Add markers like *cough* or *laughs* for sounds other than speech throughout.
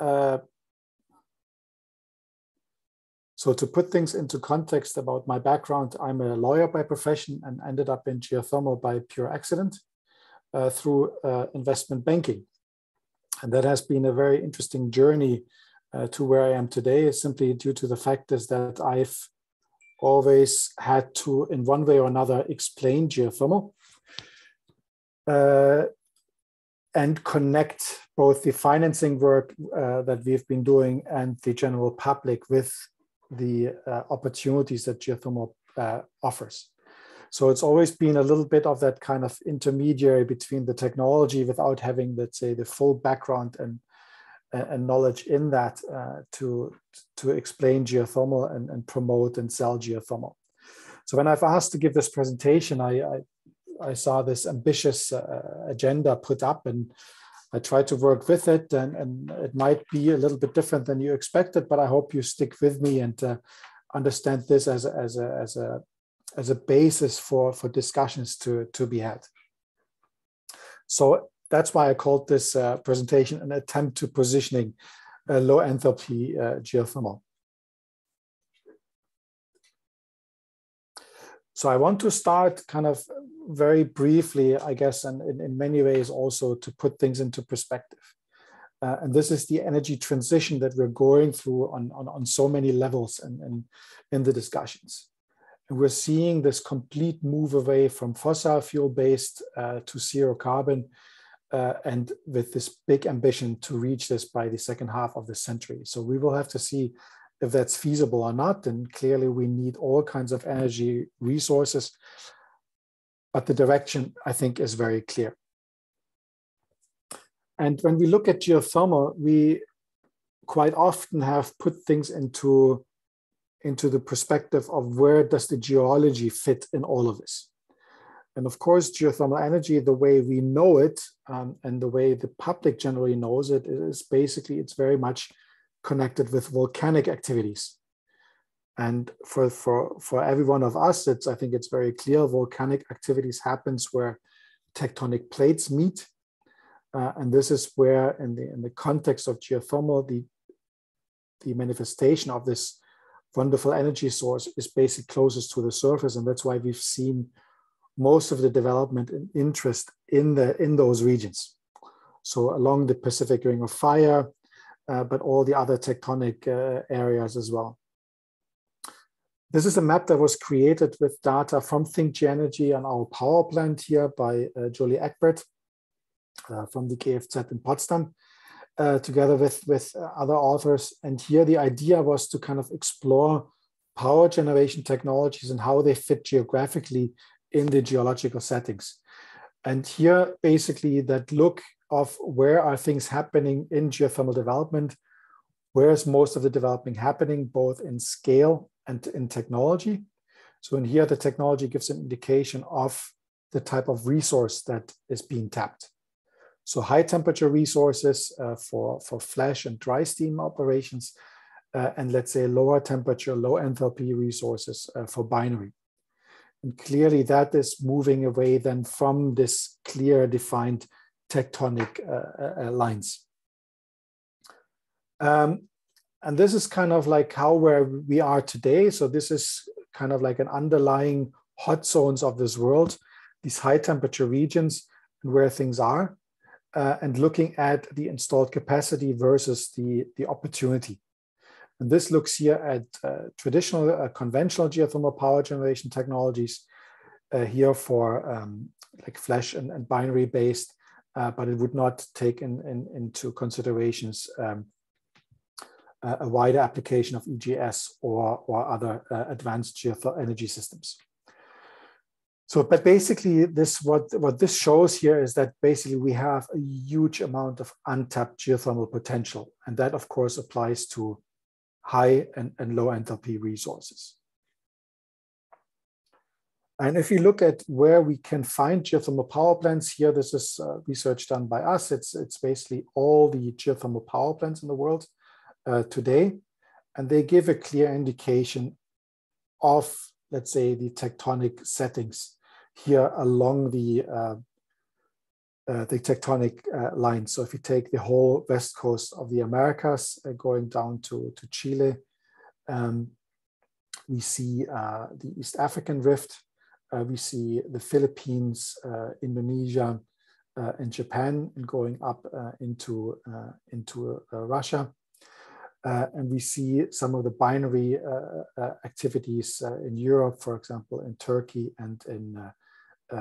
uh, so to put things into context about my background, I'm a lawyer by profession and ended up in geothermal by pure accident uh, through uh, investment banking. And that has been a very interesting journey uh, to where I am today, simply due to the fact is that I've always had to, in one way or another, explain geothermal uh, and connect both the financing work uh, that we've been doing and the general public with the uh, opportunities that geothermal uh, offers. So it's always been a little bit of that kind of intermediary between the technology without having, let's say, the full background and, and knowledge in that uh, to, to explain geothermal and, and promote and sell geothermal. So when I've asked to give this presentation, I, I, I saw this ambitious uh, agenda put up and I try to work with it, and, and it might be a little bit different than you expected, but I hope you stick with me and uh, understand this as a, as a as a as a basis for for discussions to to be had. So that's why I called this uh, presentation an attempt to positioning low enthalpy uh, geothermal. So I want to start kind of very briefly, I guess, and in, in many ways also to put things into perspective. Uh, and this is the energy transition that we're going through on, on, on so many levels and, and in the discussions. And we're seeing this complete move away from fossil fuel based uh, to zero carbon, uh, and with this big ambition to reach this by the second half of the century. So we will have to see if that's feasible or not. And clearly, we need all kinds of energy resources but the direction I think is very clear. And when we look at geothermal, we quite often have put things into, into the perspective of where does the geology fit in all of this. And of course, geothermal energy, the way we know it um, and the way the public generally knows it is basically it's very much connected with volcanic activities. And for, for, for every one of us, it's, I think it's very clear volcanic activities happens where tectonic plates meet. Uh, and this is where in the, in the context of geothermal, the, the manifestation of this wonderful energy source is basically closest to the surface. And that's why we've seen most of the development and interest in, the, in those regions. So along the Pacific Ring of Fire, uh, but all the other tectonic uh, areas as well. This is a map that was created with data from ThinkGeoEnergy on our power plant here by uh, Julie Egbert uh, from the GFZ in Potsdam, uh, together with, with other authors. And here the idea was to kind of explore power generation technologies and how they fit geographically in the geological settings. And here, basically, that look of where are things happening in geothermal development, where is most of the development happening, both in scale and in technology. So in here, the technology gives an indication of the type of resource that is being tapped. So high temperature resources uh, for, for flash and dry steam operations, uh, and let's say lower temperature, low enthalpy resources uh, for binary. And clearly that is moving away then from this clear defined tectonic uh, uh, uh, lines. Um, and this is kind of like how where we are today. So this is kind of like an underlying hot zones of this world, these high temperature regions and where things are, uh, and looking at the installed capacity versus the, the opportunity. And this looks here at uh, traditional uh, conventional geothermal power generation technologies uh, here for um, like flash and, and binary based, uh, but it would not take in, in into considerations um, a wider application of EGS or, or other uh, advanced energy systems. So, but basically this, what, what this shows here is that basically we have a huge amount of untapped geothermal potential. And that of course applies to high and, and low enthalpy resources. And if you look at where we can find geothermal power plants here, this is uh, research done by us. It's, it's basically all the geothermal power plants in the world uh, today, and they give a clear indication of, let's say, the tectonic settings here along the uh, uh, the tectonic uh, lines. So if you take the whole west coast of the Americas uh, going down to, to Chile, um, we see uh, the East African rift, we see the Philippines, Indonesia, and Japan, and going up into, into Russia. And we see some of the binary activities in Europe, for example, in Turkey and in,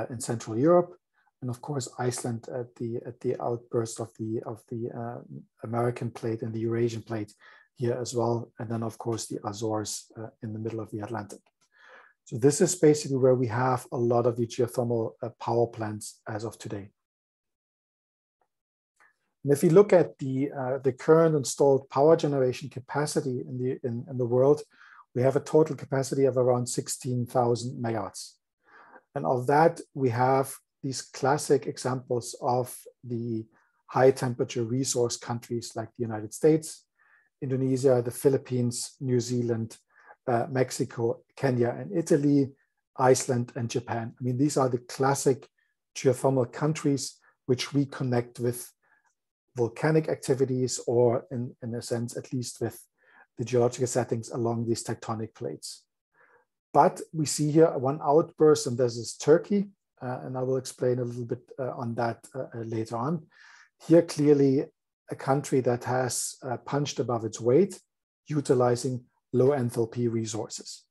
in Central Europe and of course Iceland at the at the outburst of the of the uh, American plate and the Eurasian plate here as well, and then of course the Azores uh, in the middle of the Atlantic. So this is basically where we have a lot of the geothermal uh, power plants as of today. And if you look at the uh, the current installed power generation capacity in the in, in the world, we have a total capacity of around 16,000 megawatts. And of that, we have these classic examples of the high temperature resource countries like the United States, Indonesia, the Philippines, New Zealand, uh, Mexico, Kenya, and Italy, Iceland, and Japan. I mean, these are the classic geothermal countries which we connect with volcanic activities or, in, in a sense, at least with the geological settings along these tectonic plates. But we see here one outburst, and this is Turkey, uh, and I will explain a little bit uh, on that uh, later on. Here, clearly, a country that has punched above its weight, utilizing low enthalpy resources.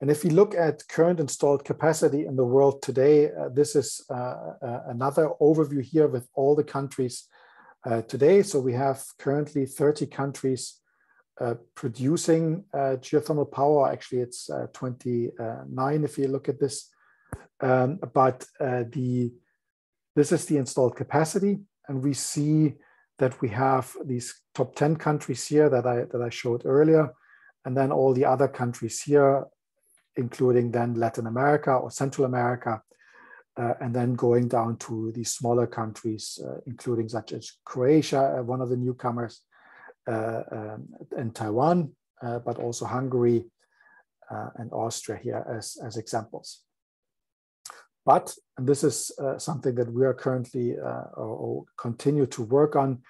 And if you look at current installed capacity in the world today, uh, this is uh, uh, another overview here with all the countries today. So we have currently 30 countries uh, producing uh, geothermal power. Actually, it's uh, 29 if you look at this. Um, but uh, the this is the installed capacity, and we see that we have these top 10 countries here that I that I showed earlier, and then all the other countries here, including then Latin America or Central America, uh, and then going down to the smaller countries, uh, including such as Croatia, uh, one of the newcomers, uh, um, and Taiwan, uh, but also Hungary uh, and Austria here as, as examples. But, and this is something that we are currently or, or continue to work on,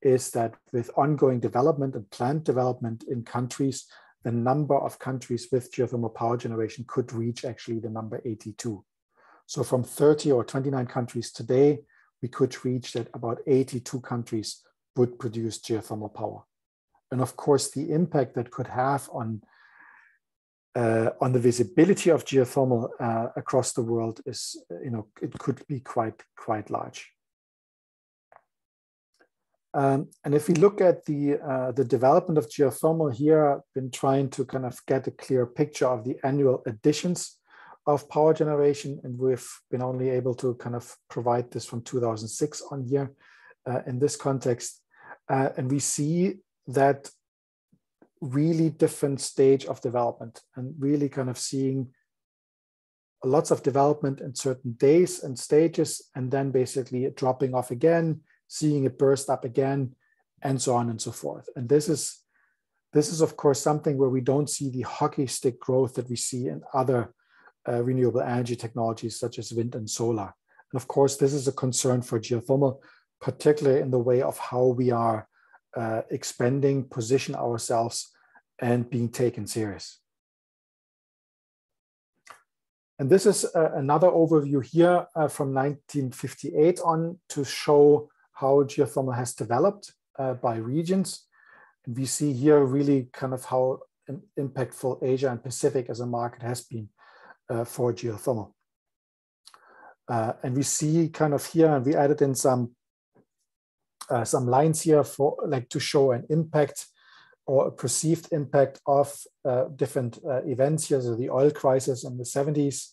is that with ongoing development and plant development in countries, the number of countries with geothermal power generation could reach actually the number 82. So from 30 or 29 countries today, we could reach that about 82 countries would produce geothermal power. And of course, the impact that could have on uh, on the visibility of geothermal uh, across the world is, you know, it could be quite quite large. Um, and if we look at the uh, the development of geothermal here, I've been trying to kind of get a clear picture of the annual additions of power generation, and we've been only able to kind of provide this from 2006 on here uh, in this context. Uh, and we see that really different stage of development and really kind of seeing lots of development in certain days and stages and then basically dropping off again seeing it burst up again and so on and so forth and this is this is of course something where we don't see the hockey stick growth that we see in other uh, renewable energy technologies such as wind and solar and of course this is a concern for geothermal particularly in the way of how we are uh, expanding, position ourselves, and being taken serious. And this is uh, another overview here uh, from 1958 on to show how geothermal has developed uh, by regions. And we see here really kind of how impactful Asia and Pacific as a market has been uh, for geothermal. Uh, and we see kind of here, and we added in some uh, some lines here for like to show an impact or a perceived impact of uh, different uh, events here. So the oil crisis in the 70s,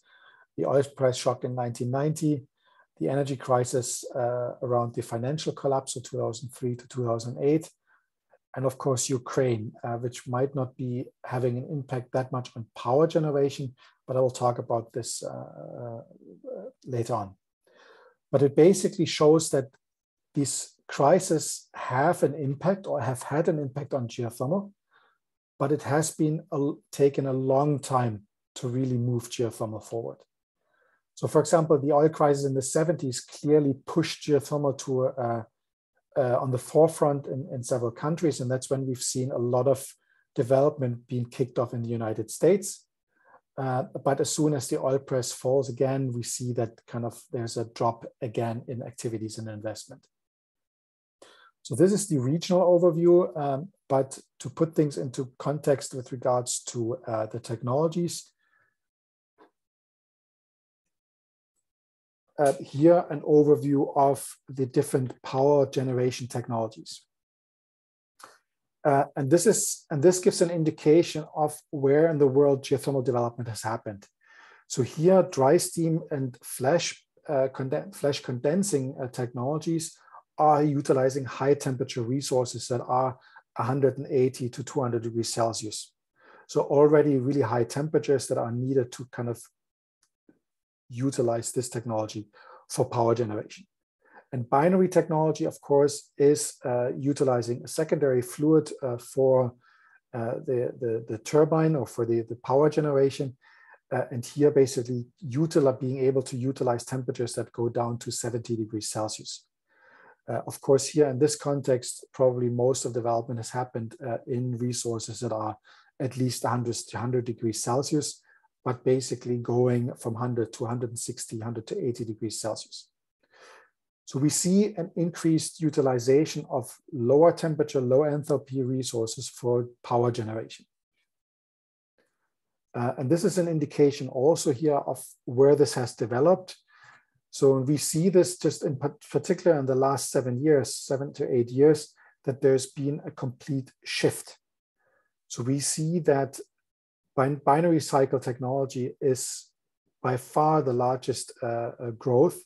the oil price shock in 1990, the energy crisis uh, around the financial collapse of 2003 to 2008, and of course Ukraine, uh, which might not be having an impact that much on power generation, but I will talk about this uh, later on. But it basically shows that these crises have an impact or have had an impact on geothermal, but it has been a, taken a long time to really move geothermal forward. So, for example, the oil crisis in the 70s clearly pushed geothermal to uh, uh, on the forefront in, in several countries, and that's when we've seen a lot of development being kicked off in the United States. Uh, but as soon as the oil price falls again, we see that kind of there's a drop again in activities and investment. So this is the regional overview, um, but to put things into context with regards to uh, the technologies, uh, here an overview of the different power generation technologies. Uh, and this is and this gives an indication of where in the world geothermal development has happened. So here, dry steam and flash uh, conden flash condensing uh, technologies are utilizing high temperature resources that are 180 to 200 degrees Celsius. So already really high temperatures that are needed to kind of utilize this technology for power generation. And binary technology, of course, is uh, utilizing a secondary fluid uh, for uh, the, the, the, turbine or for the, the power generation. Uh, and here basically utilize, being able to utilize temperatures that go down to 70 degrees Celsius. Uh, of course, here in this context, probably most of development has happened uh, in resources that are at least 100 100 degrees Celsius, but basically going from 100 to 160, 100 to 80 degrees Celsius. So we see an increased utilization of lower temperature, low enthalpy resources for power generation. Uh, and this is an indication also here of where this has developed. So we see this just in particular in the last seven years, seven to eight years, that there's been a complete shift. So we see that binary cycle technology is by far the largest uh, uh growth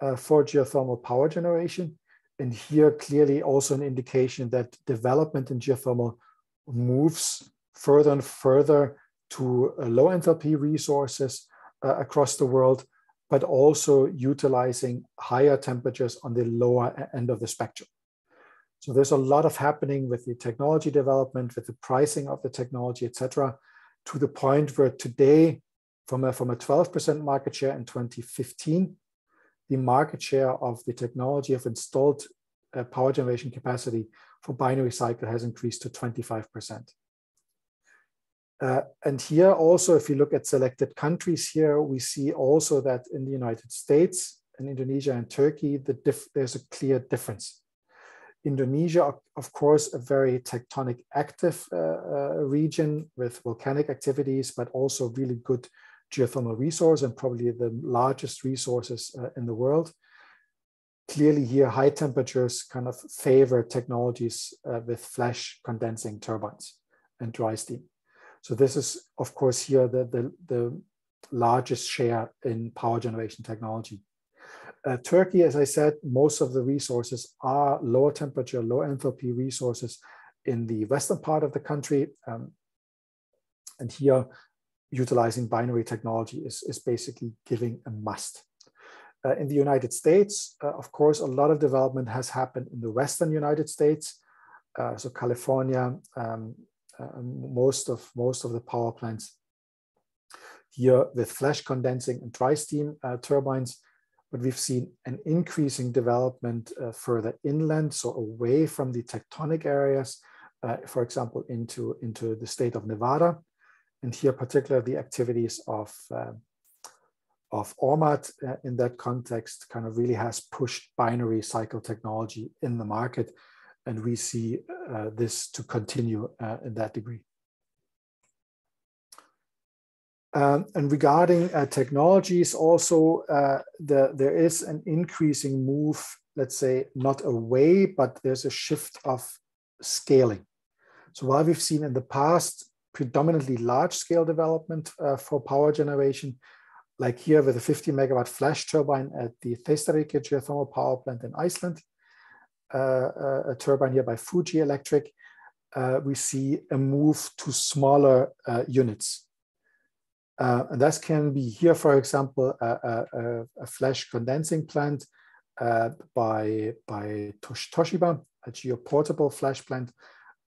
uh, for geothermal power generation. And here clearly also an indication that development in geothermal moves further and further to uh, low enthalpy resources uh, across the world, but also utilizing higher temperatures on the lower end of the spectrum. So there's a lot of happening with the technology development, with the pricing of the technology, et cetera, to the point where today, from a, from a 12% market share in 2015, the market share of the technology of installed uh, power generation capacity for binary cycle has increased to 25%. Uh, and here also, if you look at selected countries here, we see also that in the United States and Indonesia and Turkey, the there's a clear difference. Indonesia, of course, a very tectonic active uh, uh, region with volcanic activities, but also really good geothermal resource and probably the largest resources uh, in the world. Clearly here, high temperatures kind of favor technologies uh, with flash condensing turbines and dry steam. So this is, of course, here the, the, the largest share in power generation technology. Uh, Turkey, as I said, most of the resources are lower temperature, low enthalpy resources in the western part of the country. Um, and here utilizing binary technology is, is basically giving a must. Uh, in the United States, uh, of course, a lot of development has happened in the Western United States. Uh, so California, um, uh, most of most of the power plants here with flash condensing and dry steam uh, turbines, but we've seen an increasing development uh, further inland, so away from the tectonic areas, for example, into, into the state of Nevada and here particularly the activities of uh, of Ormat uh, in that context kind of really has pushed binary cycle technology in the market, and we see uh, this to continue uh, in that degree. Um, and regarding uh, technologies, also uh, the, there is an increasing move, let's say, not away, but there's a shift of scaling. So while we've seen in the past predominantly large scale development uh, for power generation, like here with a 50 megawatt flash turbine at the Þeistareykir geothermal power plant in Iceland, uh, uh, a turbine here by Fuji Electric, uh, we see a move to smaller units. Uh, and that can be here, for example, a, a, a flash condensing plant by, by Toshiba, a geoportable flash plant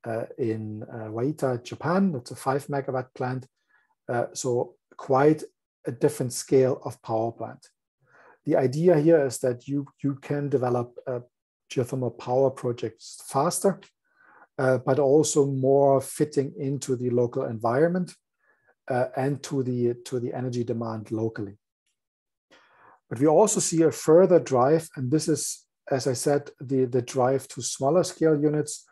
uh, in uh, Waita, Japan. It's a five megawatt plant. Uh, so quite a different scale of power plant. The idea here is that you, you can develop uh, geothermal power projects faster, uh, but also more fitting into the local environment uh, and to the, to the energy demand locally. But we also see a further drive, and this is, as I said, the, the drive to smaller scale units,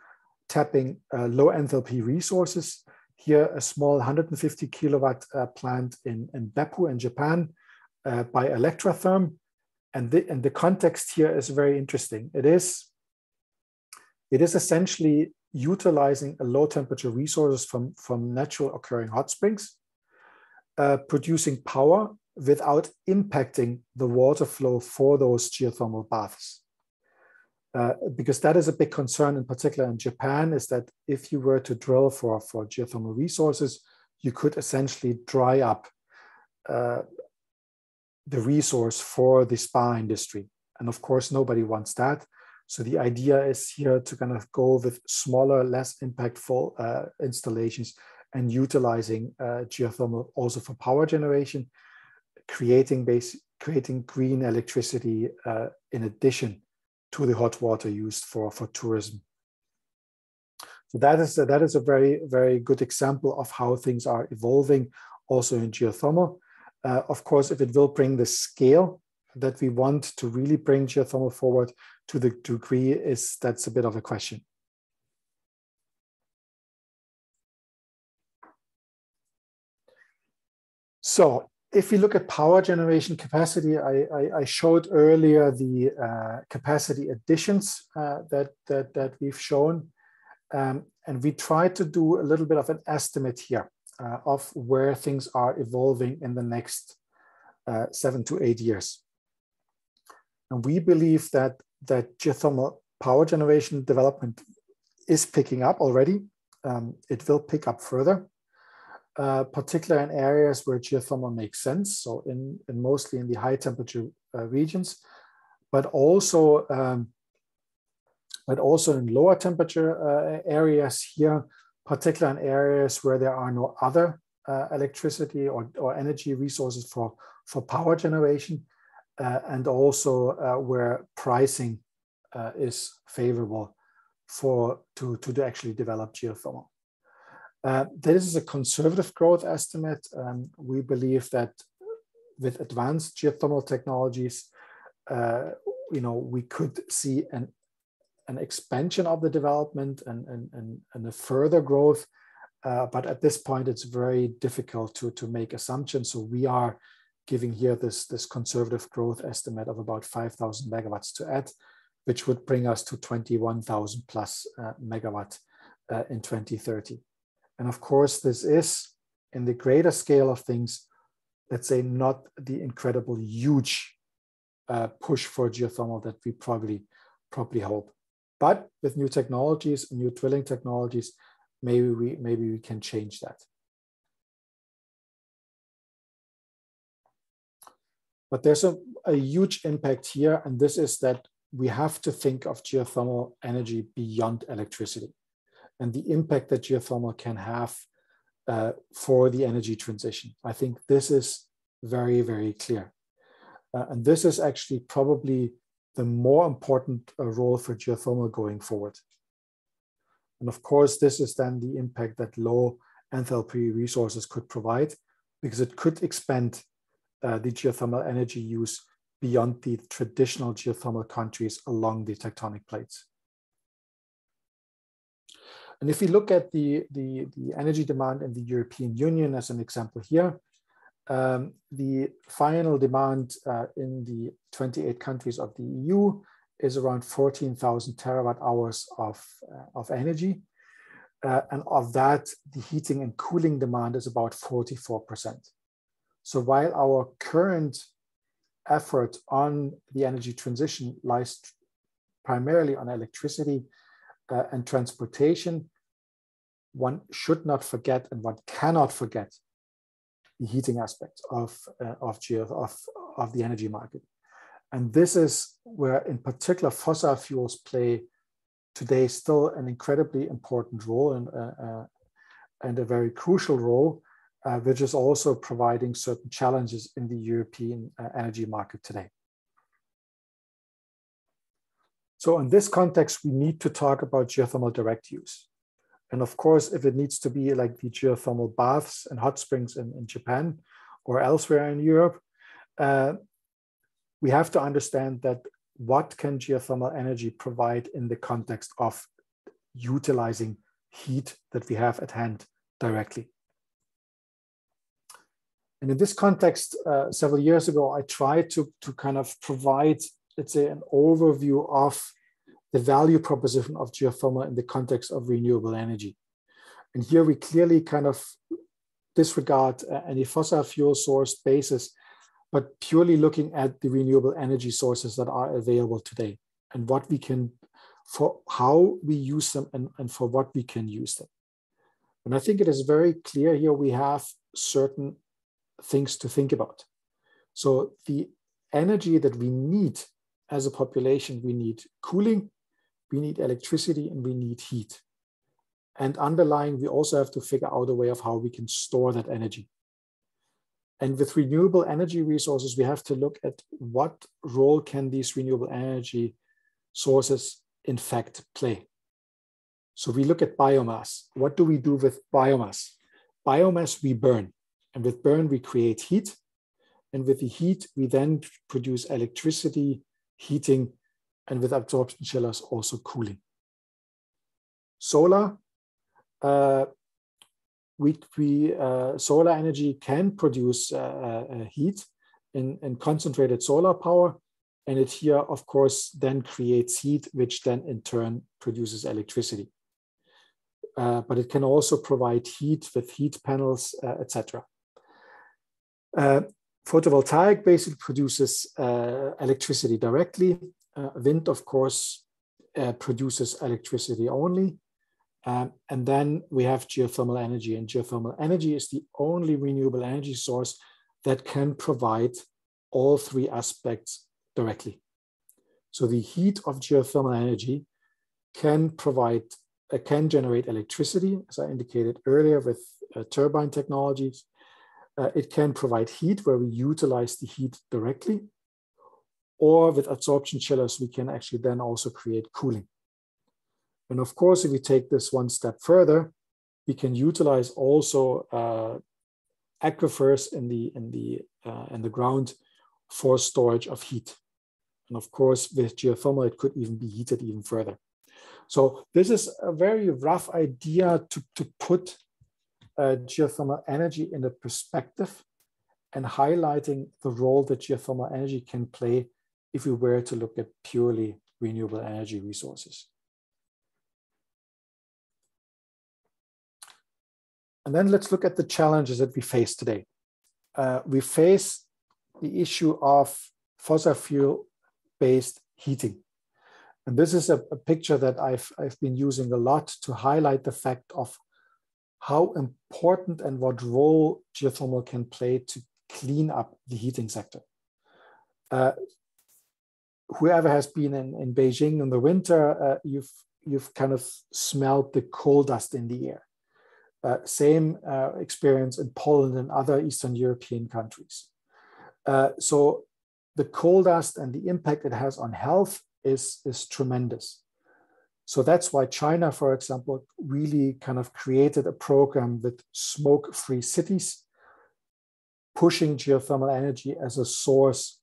tapping uh, low enthalpy resources. Here, a small 150 kilowatt uh, plant in, in Beppu in Japan uh, by ElectraTherm. And the, and the context here is very interesting. It is, it is essentially utilizing a low temperature resources from, from natural occurring hot springs, uh, producing power without impacting the water flow for those geothermal baths. Uh, because that is a big concern in particular in Japan is that if you were to drill for, for geothermal resources, you could essentially dry up uh, the resource for the spa industry. And of course, nobody wants that. So the idea is here to kind of go with smaller, less impactful uh, installations and utilizing uh, geothermal also for power generation, creating base, creating green electricity uh, in addition to the hot water used for, for tourism. So that is, a, that is a very, very good example of how things are evolving also in geothermal. Uh, of course, if it will bring the scale that we want to really bring geothermal forward to the degree is that's a bit of a question. So if we look at power generation capacity, I, I, I showed earlier the uh, capacity additions uh, that, that, that we've shown. Um, and we tried to do a little bit of an estimate here uh, of where things are evolving in the next uh, seven to eight years. And we believe that, that geothermal power generation development is picking up already. Um, it will pick up further. Uh, particularly in areas where geothermal makes sense, so in, in mostly in the high temperature uh, regions, but also um, but also in lower temperature uh, areas here, particularly in areas where there are no other uh, electricity or, or energy resources for, for power generation, and also where pricing is favorable for to, to actually develop geothermal. Uh, this is a conservative growth estimate. Um, we believe that with advanced geothermal technologies, uh, you know, we could see an, an expansion of the development and, a further growth. Uh, but at this point, it's very difficult to, to make assumptions. So we are giving here this, this conservative growth estimate of about 5,000 megawatts to add, which would bring us to 21,000 plus megawatt in 2030. And of course, this is in the greater scale of things, let's say, not the incredible huge uh, push for geothermal that we probably probably hope. But with new technologies, new drilling technologies, maybe we maybe we can change that. But there's a, a huge impact here, and this is that we have to think of geothermal energy beyond electricity and the impact that geothermal can have uh, for the energy transition. I think this is very, very clear. Uh, and this is actually probably the more important uh, role for geothermal going forward. And of course, this is then the impact that low enthalpy resources could provide because it could expand uh, the geothermal energy use beyond the traditional geothermal countries along the tectonic plates. And if we look at the, the, the energy demand in the European Union as an example here, um, the final demand uh, in the 28 countries of the EU is around 14,000 terawatt hours of, uh, of energy. Uh, and of that, the heating and cooling demand is about 44%. So while our current effort on the energy transition lies primarily on electricity uh, and transportation, one should not forget and one cannot forget the heating aspect of, uh, of, of, of the energy market. And this is where, in particular, fossil fuels play today still an incredibly important role and, uh, uh, and a very crucial role. uh, which is also providing certain challenges in the European uh, energy market today. So in this context, we need to talk about geothermal direct use. And of course, if it needs to be like the geothermal baths and hot springs in, in Japan or elsewhere in Europe, uh, we have to understand that what can geothermal energy provide in the context of utilizing heat that we have at hand directly. And in this context, uh, several years ago, I tried to, to kind of provide, let's say, an overview of the value proposition of geothermal in the context of renewable energy. And here we clearly kind of disregard uh, any fossil fuel source basis, but purely looking at the renewable energy sources that are available today and what we can, for how we use them and, and for what we can use them. And I think it is very clear here we have certain things to think about. So the energy that we need as a population, we need cooling, we need electricity, and we need heat. And underlying, we also have to figure out a way of how we can store that energy. And with renewable energy resources, we have to look at what role can these renewable energy sources in fact play. So we look at biomass. What do we do with biomass? Biomass we burn. And with burn, we create heat. And with the heat, we then produce electricity, heating, and with absorption chillers, also cooling. Solar, uh, we, we uh, solar energy can produce uh, uh, heat in, in concentrated solar power. And it here, of course, then creates heat, which then in turn produces electricity. Uh, but it can also provide heat with heat panels, uh, etc. Uh, photovoltaic basically produces uh, electricity directly. Uh, wind, of course, uh, produces electricity only. Um, and then we have geothermal energy, and geothermal energy is the only renewable energy source that can provide all three aspects directly. So the heat of geothermal energy can provide, uh, can generate electricity, as I indicated earlier with uh, turbine technologies. Uh, it can provide heat where we utilize the heat directly. Or with absorption chillers, we can actually then also create cooling. And of course, if we take this one step further, we can utilize also uh, aquifers in the, in, the, uh, in the ground for storage of heat. And of course, with geothermal, it could even be heated even further. So this is a very rough idea to, to put uh, geothermal energy in a perspective and highlighting the role that geothermal energy can play if we were to look at purely renewable energy resources. And then let's look at the challenges that we face today. Uh, we face the issue of fossil fuel based heating. And this is a, a, picture that I've, I've been using a lot to highlight the fact of how important and what role geothermal can play to clean up the heating sector. Uh, whoever has been in, in Beijing in the winter, uh, you've, you've kind of smelled the coal dust in the air. Uh, same uh, experience in Poland and other Eastern European countries. Uh, so the coal dust and the impact it has on health is, is tremendous. So that's why China, for example, really kind of created a program with smoke free cities, pushing geothermal energy as a source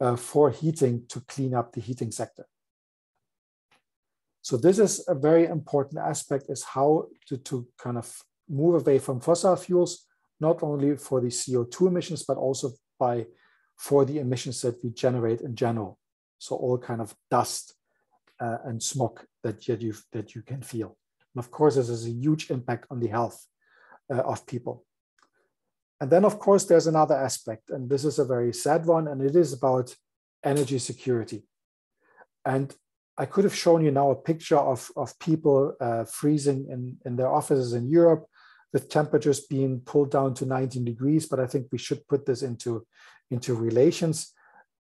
uh, for heating to clean up the heating sector. So this is a very important aspect is how to, to kind of move away from fossil fuels, not only for the CO2 emissions, but also by for the emissions that we generate in general. So all kind of dust uh, and smoke that you that you can feel. And of course, this has a huge impact on the health uh, of people. And then, of course, there's another aspect, and this is a very sad one, and it is about energy security. And I could have shown you now a picture of, of people uh, freezing in, in their offices in Europe with temperatures being pulled down to 19 degrees, but I think we should put this into, into relations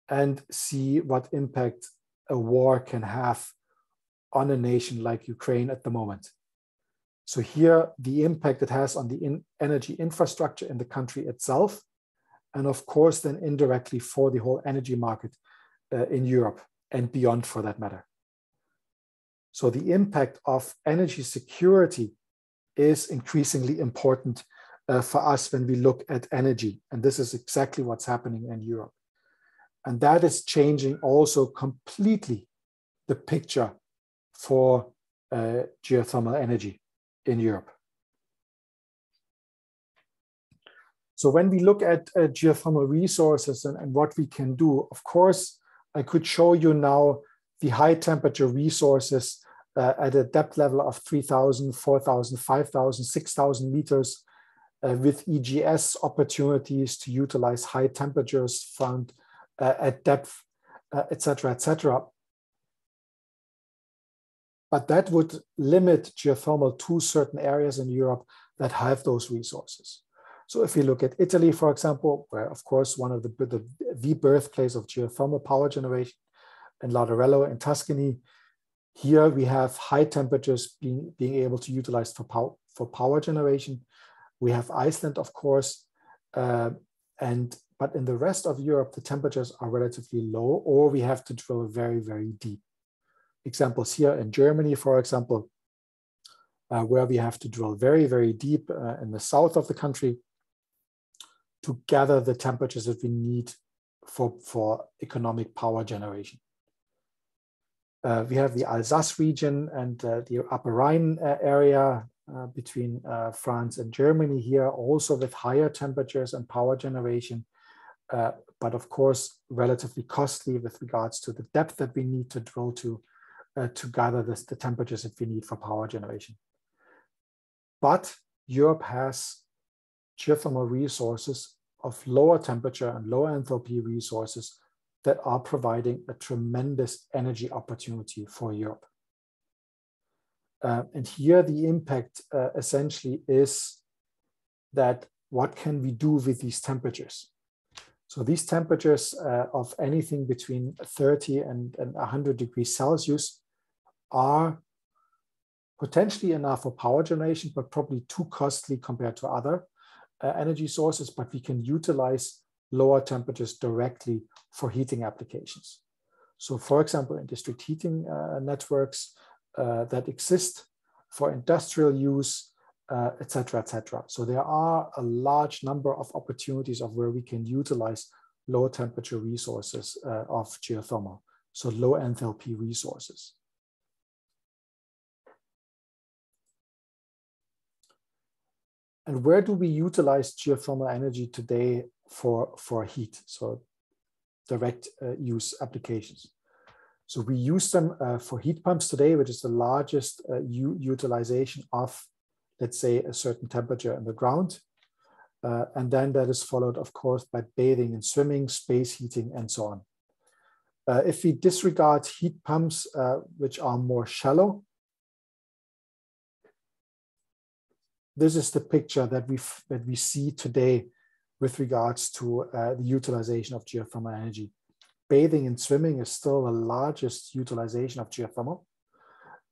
and see what impact a war can have on a nation like Ukraine at the moment. So here, the impact it has on the in energy infrastructure in the country itself, and of course, then indirectly for the whole energy market uh, in Europe and beyond for that matter. So the impact of energy security is increasingly important uh, for us when we look at energy. And this is exactly what's happening in Europe. And that is changing also completely the picture for uh, geothermal energy in Europe. So when we look at uh, geothermal resources and, and what we can do, of course, I could show you now the high temperature resources uh, at a depth level of 3,000, 4,000, 5,000, 6,000 meters uh, with EGS opportunities to utilize high temperatures found uh, at depth, etc., uh, etc. But that would limit geothermal to certain areas in Europe that have those resources. So if we look at Italy, for example, where of course one of the, the, the birthplace of geothermal power generation in Larderello in Tuscany, here we have high temperatures being, being able to utilize for power, for power generation. We have Iceland, of course, uh, and but in the rest of Europe, the temperatures are relatively low, or we have to drill very, very deep. Examples here in Germany, for example, uh, where we have to drill very, very deep uh, in the south of the country to gather the temperatures that we need for, for economic power generation. Uh, we have the Alsace region and uh, the Upper Rhine uh, area uh, between France and Germany here, also with higher temperatures and power generation, but of course, relatively costly with regards to the depth that we need to drill to, to gather this, the temperatures that we need for power generation. But Europe has geothermal resources of lower temperature and lower enthalpy resources that are providing a tremendous energy opportunity for Europe. Uh, and here the impact uh, essentially is that what can we do with these temperatures? So these temperatures uh, of anything between 30 and, and 100 degrees Celsius are potentially enough for power generation, but probably too costly compared to other uh, energy sources, but we can utilize lower temperatures directly for heating applications. So for example, in district heating uh, networks uh, that exist for industrial use, etc., uh, etc. Et so there are a large number of opportunities of where we can utilize low temperature resources uh, of geothermal, so low enthalpy resources. And where do we utilize geothermal energy today for, for heat? So direct uh, use applications. So we use them uh, for heat pumps today, which is the largest uh, utilization of, let's say, a certain temperature in the ground. Uh, and then that is followed, of course, by bathing and swimming, space heating, and so on. Uh, if we disregard heat pumps, uh, which are more shallow, this is the picture that we that we see today with regards to uh, the utilization of geothermal energy. Bathing and swimming is still the largest utilization of geothermal,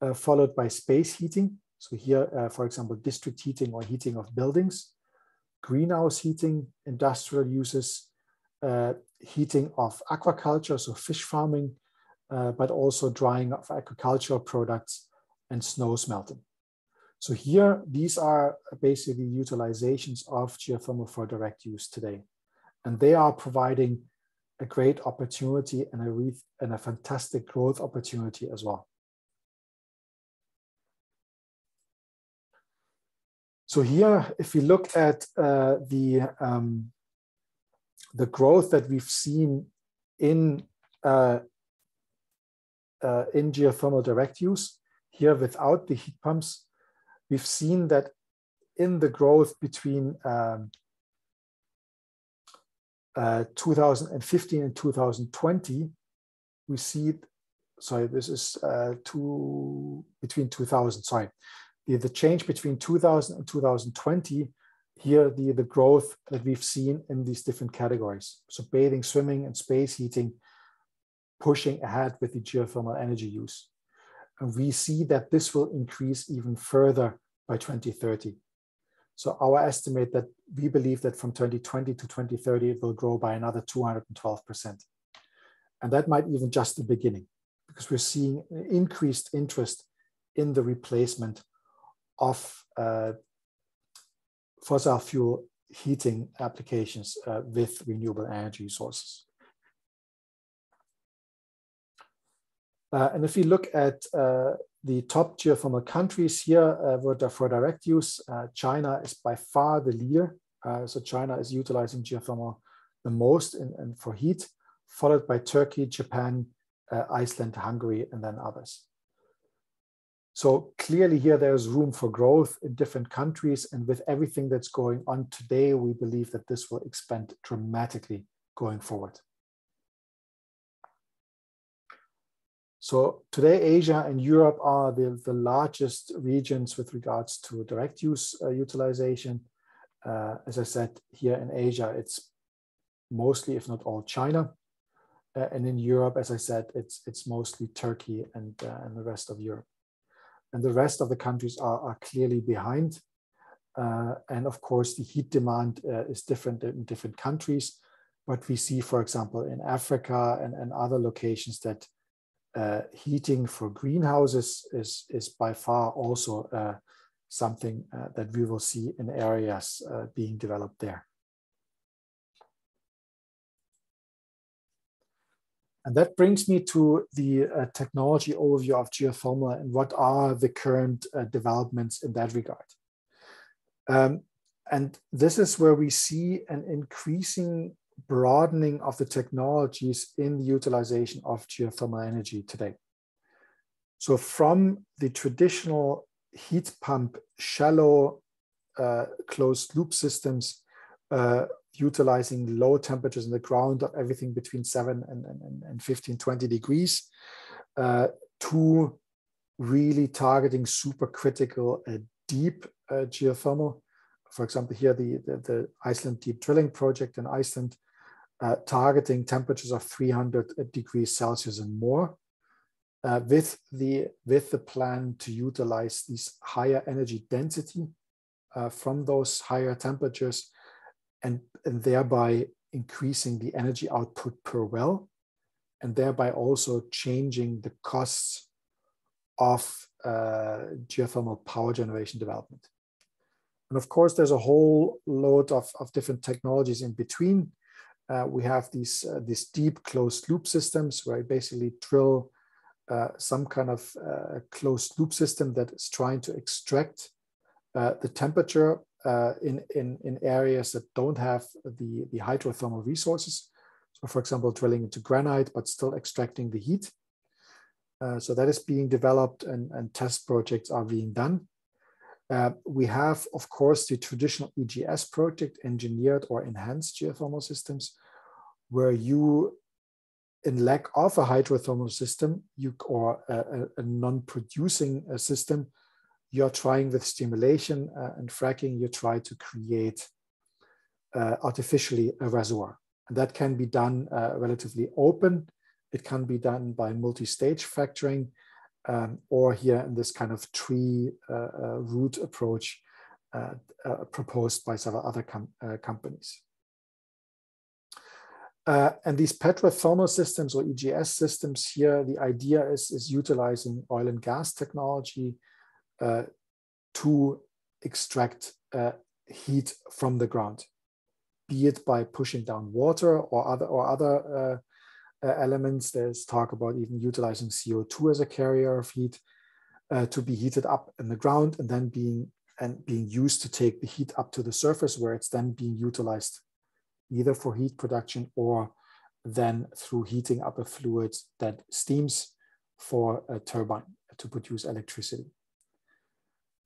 uh, followed by space heating. So here, uh, for example, district heating or heating of buildings, greenhouse heating, industrial uses, uh, heating of aquaculture, so fish farming, uh, but also drying of agricultural products and snow smelting. So here, these are basically utilizations of geothermal for direct use today. And they are providing a great opportunity and a, and a fantastic growth opportunity as well. So here, if we look at uh, the, um, the growth that we've seen in, uh, uh, in geothermal direct use, here without the heat pumps, we've seen that in the growth between um, uh, 2015 and 2020, we see, sorry, this is uh, two, between 2000, sorry, the, the change between 2000 and 2020, here the, the growth that we've seen in these different categories. So bathing, swimming, and space heating, pushing ahead with the geothermal energy use. And we see that this will increase even further by 2030. So our estimate that we believe that from 2020 to 2030, it will grow by another 212%. And that might even just the beginning, because we're seeing increased interest in the replacement of uh, fossil fuel heating applications uh, with renewable energy sources. Uh, and if we look at uh, the top geothermal countries here uh, for direct use, uh, China is by far the leader. Uh, so China is utilizing geothermal the most in, in for heat, followed by Turkey, Japan, uh, Iceland, Hungary, and then others. So clearly here there's room for growth in different countries. And with everything that's going on today, we believe that this will expand dramatically going forward. So today, Asia and Europe are the, the largest regions with regards to direct use uh, utilization. Uh, as I said, here in Asia, it's mostly, if not all, China. Uh, and in Europe, as I said, it's, it's mostly Turkey and, uh, and the rest of Europe and the rest of the countries are, are clearly behind. Uh, and of course, the heat demand uh, is different in different countries. But we see, for example, in Africa and, and other locations that uh, heating for greenhouses is, is by far also uh, something uh, that we will see in areas uh, being developed there. And that brings me to the uh, technology overview of geothermal and what are the current uh, developments in that regard. Um, and this is where we see an increasing broadening of the technologies in the utilization of geothermal energy today. So from the traditional heat pump, shallow uh, closed loop systems uh, utilizing low temperatures in the ground of everything between 7 and, and, and 15, 20 degrees, uh, to really targeting supercritical uh, deep uh, geothermal. For example, here the, the, the, Iceland Deep Drilling Project in Iceland, uh, targeting temperatures of 300 degrees Celsius and more. Uh, with the with the plan to utilize this higher energy density uh, from those higher temperatures and, and thereby increasing the energy output per well, and thereby also changing the costs of uh, geothermal power generation development. And of course, there's a whole load of, of different technologies in between. Uh, we have these, uh, these deep closed loop systems where I basically drill uh, some kind of uh, closed loop system that is trying to extract uh, the temperature in, in, in areas that don't have the, the hydrothermal resources. So for example, drilling into granite, but still extracting the heat. So that is being developed and, and test projects are being done. Uh, we have, of course, the traditional EGS project, engineered or enhanced geothermal systems, where you, in lack of a hydrothermal system, you or a, a non-producing uh, system, you're trying with stimulation uh, and fracking, you try to create uh, artificially a reservoir. And that can be done uh, relatively open. It can be done by multi-stage fracturing, um, or here in this kind of tree uh, uh, root approach uh, proposed by several other com companies. Uh, and these petrothermal systems or EGS systems here, the idea is, is utilizing oil and gas technology uh, to extract uh, heat from the ground, be it by pushing down water or other or other uh, elements. There's talk about even utilizing CO2 as a carrier of heat to be heated up in the ground and then being and being used to take the heat up to the surface where it's then being utilized either for heat production or then through heating up a fluid that steams for a turbine to produce electricity.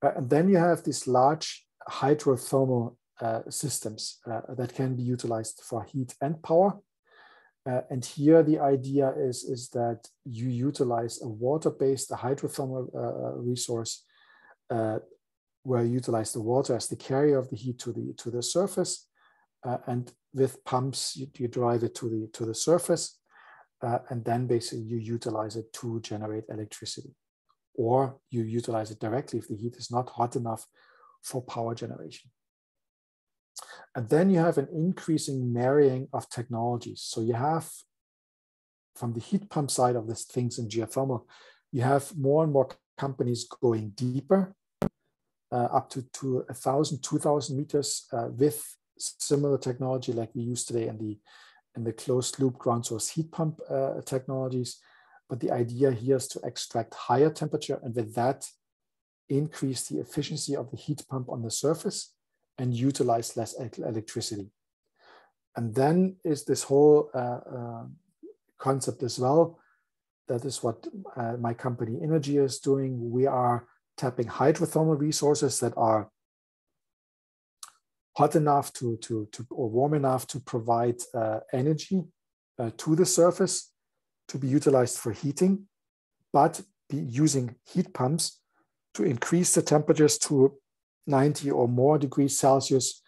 Uh, and then you have these large hydrothermal uh, systems uh, that can be utilized for heat and power. Uh, and here the idea is, is that you utilize a water-based, hydrothermal uh, uh, resource where you utilize the water as the carrier of the heat to the, to the surface. and with pumps, you, you, drive it to the, to the surface. and then basically you utilize it to generate electricity. or you utilize it directly if the heat is not hot enough for power generation. And then you have an increasing marrying of technologies. So you have, from the heat pump side of this things in geothermal, you have more and more companies going deeper, uh, up to, to 1,000, 2,000 meters uh, with similar technology like we use today in the, in the closed loop ground source heat pump uh, technologies. But the idea here is to extract higher temperature and with that increase the efficiency of the heat pump on the surface and utilize less electricity. And then is this whole uh, uh, concept as well. That is what uh, my company Innargi is doing. We are tapping hydrothermal resources that are hot enough to, to, to or warm enough to provide uh, energy uh, to the surface to be utilized for heating, but be using heat pumps to increase the temperatures to 90 or more degrees Celsius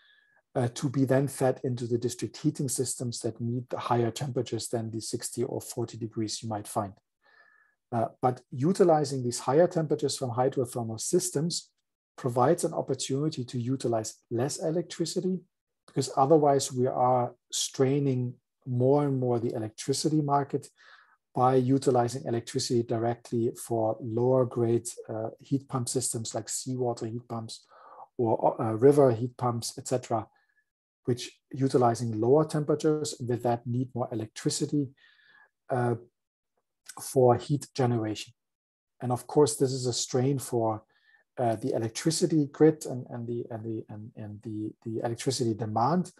uh, to be then fed into the district heating systems that need the higher temperatures than the 60 or 40 degrees you might find. Uh, but utilizing these higher temperatures from hydrothermal systems provides an opportunity to utilize less electricity because otherwise we are straining more and more the electricity market by utilizing electricity directly for lower grade uh, heat pump systems like seawater heat pumps or uh, river heat pumps, etc., which utilizing lower temperatures with that need more electricity uh, for heat generation. And of course, this is a strain for uh, the electricity grid and, and the and the and, and the, the electricity demand,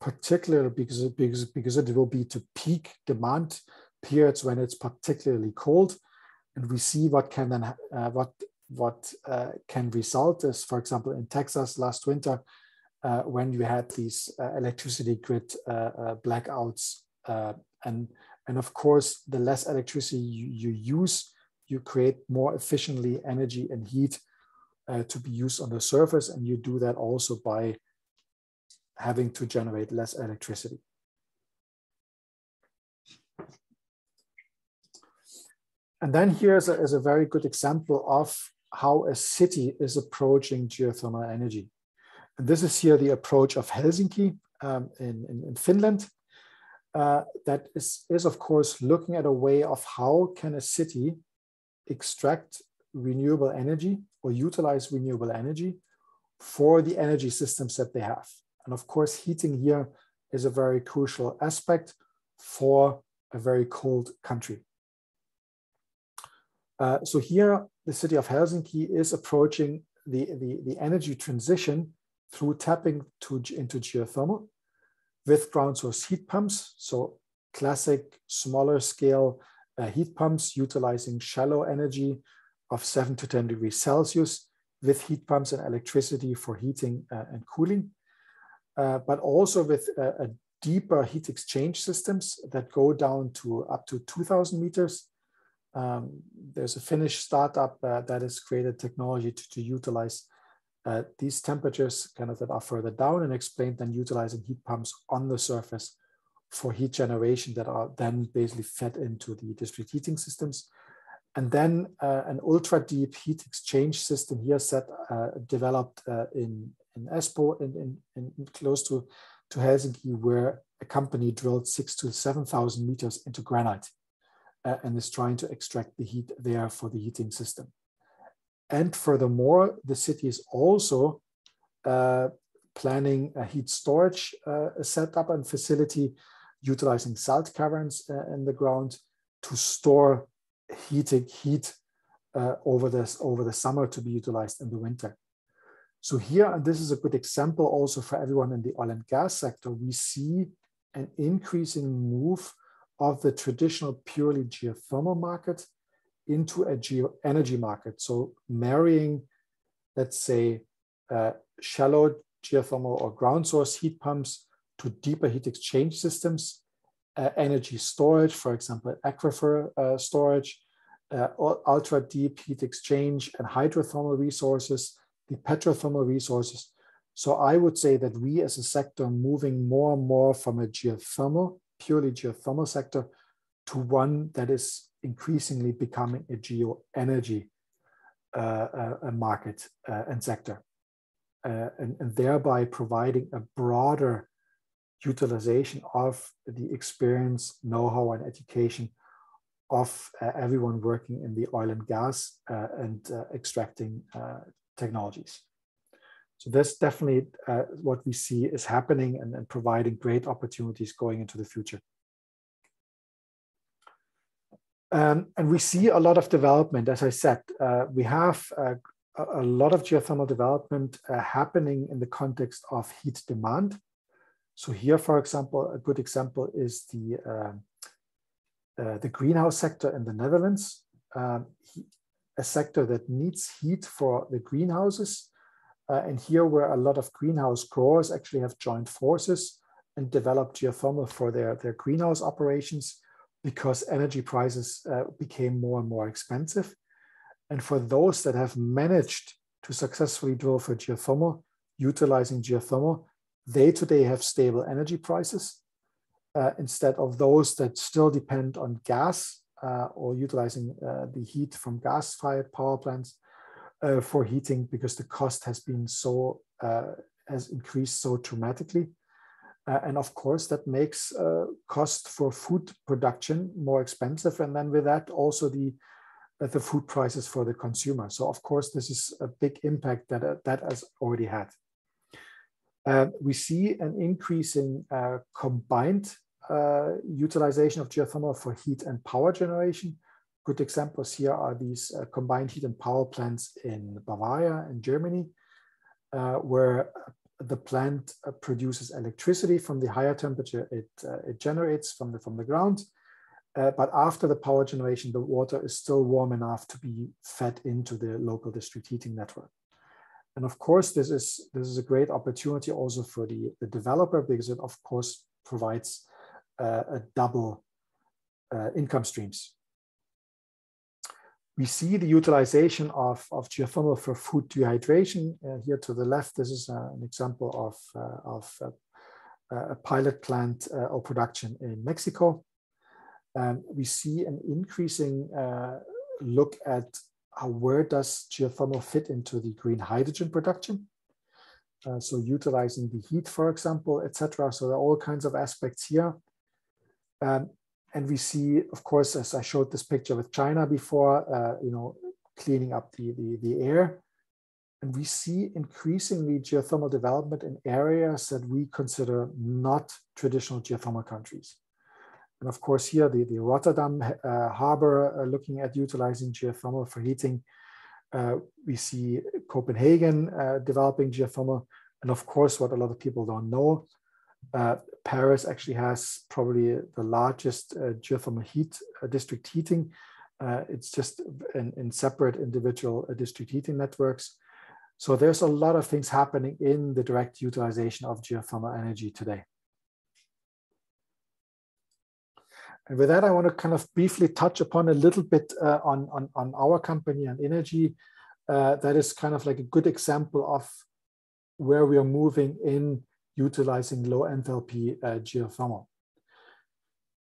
particularly because because because it will be to peak demand periods when it's particularly cold, and we see what can then uh, what what uh, can result is, for example, in Texas last winter, uh, when you had these uh, electricity grid uh, uh, blackouts, and and of course, the less electricity you, you, use, you create more efficiently energy and heat to be used on the surface, and you do that also by having to generate less electricity. And then here is a, is a very good example of how a city is approaching geothermal energy. And this is here the approach of Helsinki um, in, in, in, Finland. Uh, that is, is, of course, looking at a way of how can a city extract renewable energy or utilize renewable energy for the energy systems that they have. And of course, heating here is a very crucial aspect for a very cold country. Uh, so here, the city of Helsinki is approaching the, the, the energy transition through tapping to, into geothermal with ground source heat pumps. So classic smaller scale uh, heat pumps utilizing shallow energy of 7 to 10 degrees Celsius with heat pumps and electricity for heating uh, and cooling, uh, but also with a deeper heat exchange systems that go down to up to 2000 meters um, there's a Finnish startup uh, that has created technology to, to utilize uh, these temperatures kind of that are further down and explained then utilizing heat pumps on the surface for heat generation that are then basically fed into the district heating systems. And then uh, an ultra deep heat exchange system here set uh, developed uh, in, in Espoo in, in, in, close to, to Helsinki where a company drilled six to 7,000 meters into granite uh, and is trying to extract the heat there for the heating system. And furthermore, the city is also uh, planning a heat storage uh, setup and facility utilizing salt caverns uh, in the ground to store heating heat uh, over this over the summer to be utilized in the winter. So here, and this is a good example also for everyone in the oil and gas sector, we see an increasing move of the traditional purely geothermal market into a geo energy market. So marrying, let's say, uh, shallow geothermal or ground source heat pumps to deeper heat exchange systems, uh, energy storage, for example, aquifer uh, storage, uh, ultra deep heat exchange and hydrothermal resources, the petrothermal resources. So I would say that we as a sector moving more and more from a geothermal purely geothermal sector to one that is increasingly becoming a geoenergy uh, a market uh, and sector, uh, and, and thereby providing a broader utilization of the experience, know-how, and education of uh, everyone working in the oil and gas uh, and uh, extracting technologies. So that's definitely what we see is happening and, and providing great opportunities going into the future. Um, and we see a lot of development, as I said, uh, we have uh, a lot of geothermal development uh, happening in the context of heat demand. So here, for example, a good example is the, um, uh, the greenhouse sector in the Netherlands, um, a sector that needs heat for the greenhouses. Uh, and here where a lot of greenhouse growers actually have joined forces and developed geothermal for their, their greenhouse operations because energy prices uh, became more and more expensive. And for those that have managed to successfully drill for geothermal, utilizing geothermal, they today have stable energy prices uh, instead of those that still depend on gas uh, or utilizing uh, the heat from gas-fired power plants uh, for heating because the cost has been so uh, has increased so dramatically uh, and of course, that makes uh, cost for food production more expensive. And then with that, also the, uh, the food prices for the consumer. So of course, this is a big impact that uh, that has already had. We see an increasing uh, combined utilization of geothermal for heat and power generation. Good examples here are these combined heat and power plants in Bavaria in Germany, where the plant uh, produces electricity from the higher temperature it, uh, it generates from the, from the ground. Uh, but after the power generation, the water is still warm enough to be fed into the local district heating network. And of course, this is, this is a great opportunity also for the, the developer because it, of course, provides uh, a double uh, income streams we see the utilization of, of geothermal for food dehydration. Uh, here to the left, this is uh, an example of, uh, of uh, a pilot plant uh, or production in Mexico. Um, we see an increasing uh, look at how, where does geothermal fit into the green hydrogen production. so utilizing the heat, for example, etc. So there are all kinds of aspects here. Um, and we see, of course, as I showed this picture with China before, uh, you know, cleaning up the, the, the air. And we see increasingly geothermal development in areas that we consider not traditional geothermal countries. And of course, here the, the Rotterdam uh, harbor uh, looking at utilizing geothermal for heating. Uh, we see Copenhagen uh, developing geothermal. And of course, what a lot of people don't know, uh, Paris actually has probably the largest uh, geothermal heat uh, district heating. Uh, it's just in, in separate individual uh, district heating networks. So there's a lot of things happening in the direct utilization of geothermal energy today. And with that, I want to kind of briefly touch upon a little bit uh, on, on, on our company Innargi. that is kind of like a good example of where we are moving in utilizing low enthalpy uh, geothermal.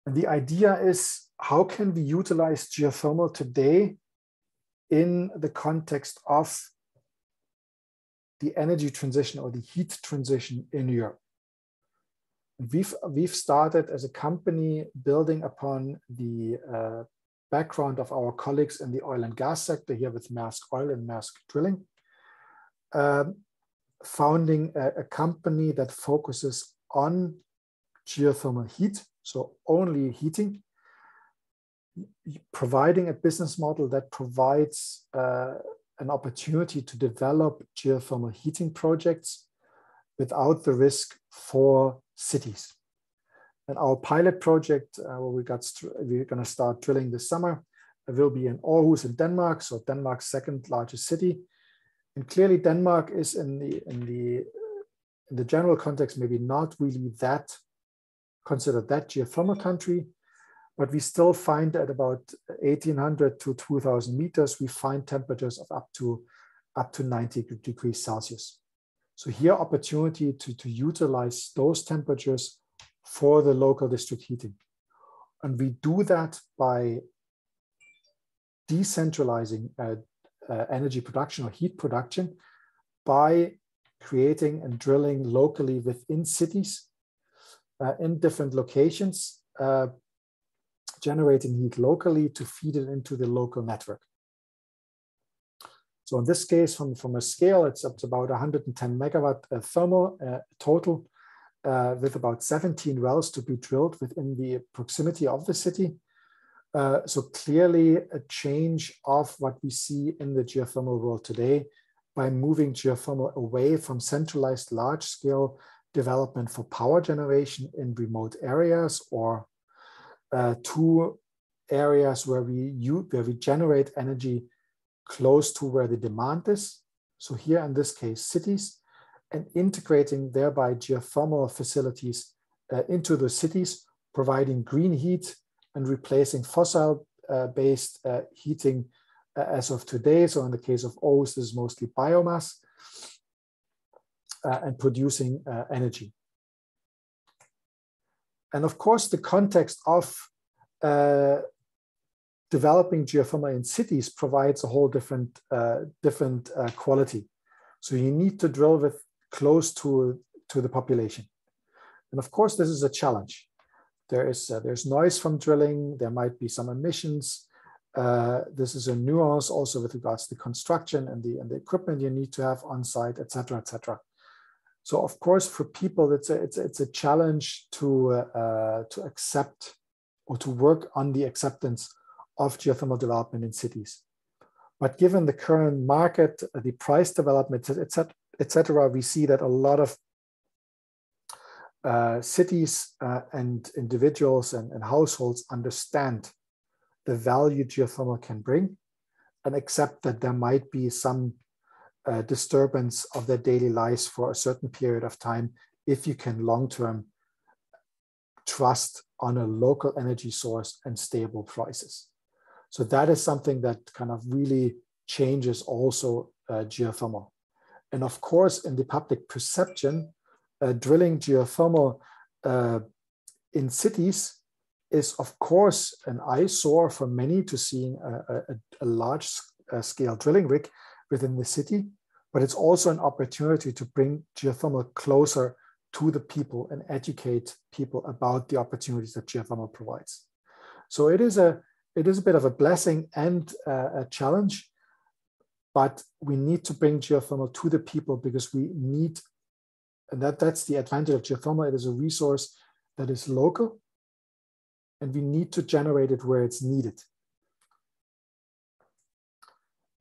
And the idea is how can we utilize geothermal today in the context of the energy transition or the heat transition in Europe? We've, we've started as a company building upon the uh, background of our colleagues in the oil and gas sector here with Maersk Oil and Maersk Drilling. Um, founding a, a company that focuses on geothermal heat, so only heating, providing a business model that provides uh, an opportunity to develop geothermal heating projects without the risk for cities. And our pilot project, uh, where we got we're going to start drilling this summer, will be in Aarhus in Denmark, so Denmark's second largest city. And clearly Denmark is in the, in the, in the general context, maybe not really that considered that geothermal country, but we still find at about 1800 to 2000 meters, we find temperatures of up to up to 90 degrees Celsius. So here opportunity to, to utilize those temperatures for the local district heating. And we do that by decentralizing uh, uh, energy production or heat production by creating and drilling locally within cities uh, in different locations, uh, generating heat locally to feed it into the local network. So in this case, from, from a scale, it's up to about 110 megawatt uh, thermal uh, total, uh, with about 17 wells to be drilled within the proximity of the city. Uh, so clearly a change of what we see in the geothermal world today by moving geothermal away from centralized large scale development for power generation in remote areas or uh, to areas where we, use, where we generate energy close to where the demand is. So here in this case, cities, and integrating thereby geothermal facilities uh, into the cities, providing green heat and replacing fossil-based uh, uh, heating uh, as of today. So in the case of Aarhus, this is mostly biomass uh, and producing uh, energy. And of course, the context of developing geothermal in cities provides a whole different, uh, different uh, quality. So you need to drill with close to, to the population. And of course, this is a challenge. There is, uh, there's noise from drilling, there might be some emissions. Uh, this is a nuance also with regards to construction and the, and the equipment you need to have on site, et cetera, et cetera. So of course, for people, it's a, it's, it's a challenge to, uh, to accept or to work on the acceptance of geothermal development in cities. But given the current market, uh, the price development, etc., etc., we see that a lot of uh, cities uh, and individuals and, and, households understand the value geothermal can bring and accept that there might be some uh, disturbance of their daily lives for a certain period of time if you can long-term trust on a local energy source and stable prices. So that is something that kind of really changes also uh, geothermal. And of course, in the public perception, uh, drilling geothermal uh, in cities is of course an eyesore for many to seeing a, a, a large uh, scale drilling rig within the city, but it's also an opportunity to bring geothermal closer to the people and educate people about the opportunities that geothermal provides. So it is a it is a bit of a blessing and uh, a challenge, but we need to bring geothermal to the people because we need, and that, that's the advantage of geothermal. It is a resource that is local and we need to generate it where it's needed.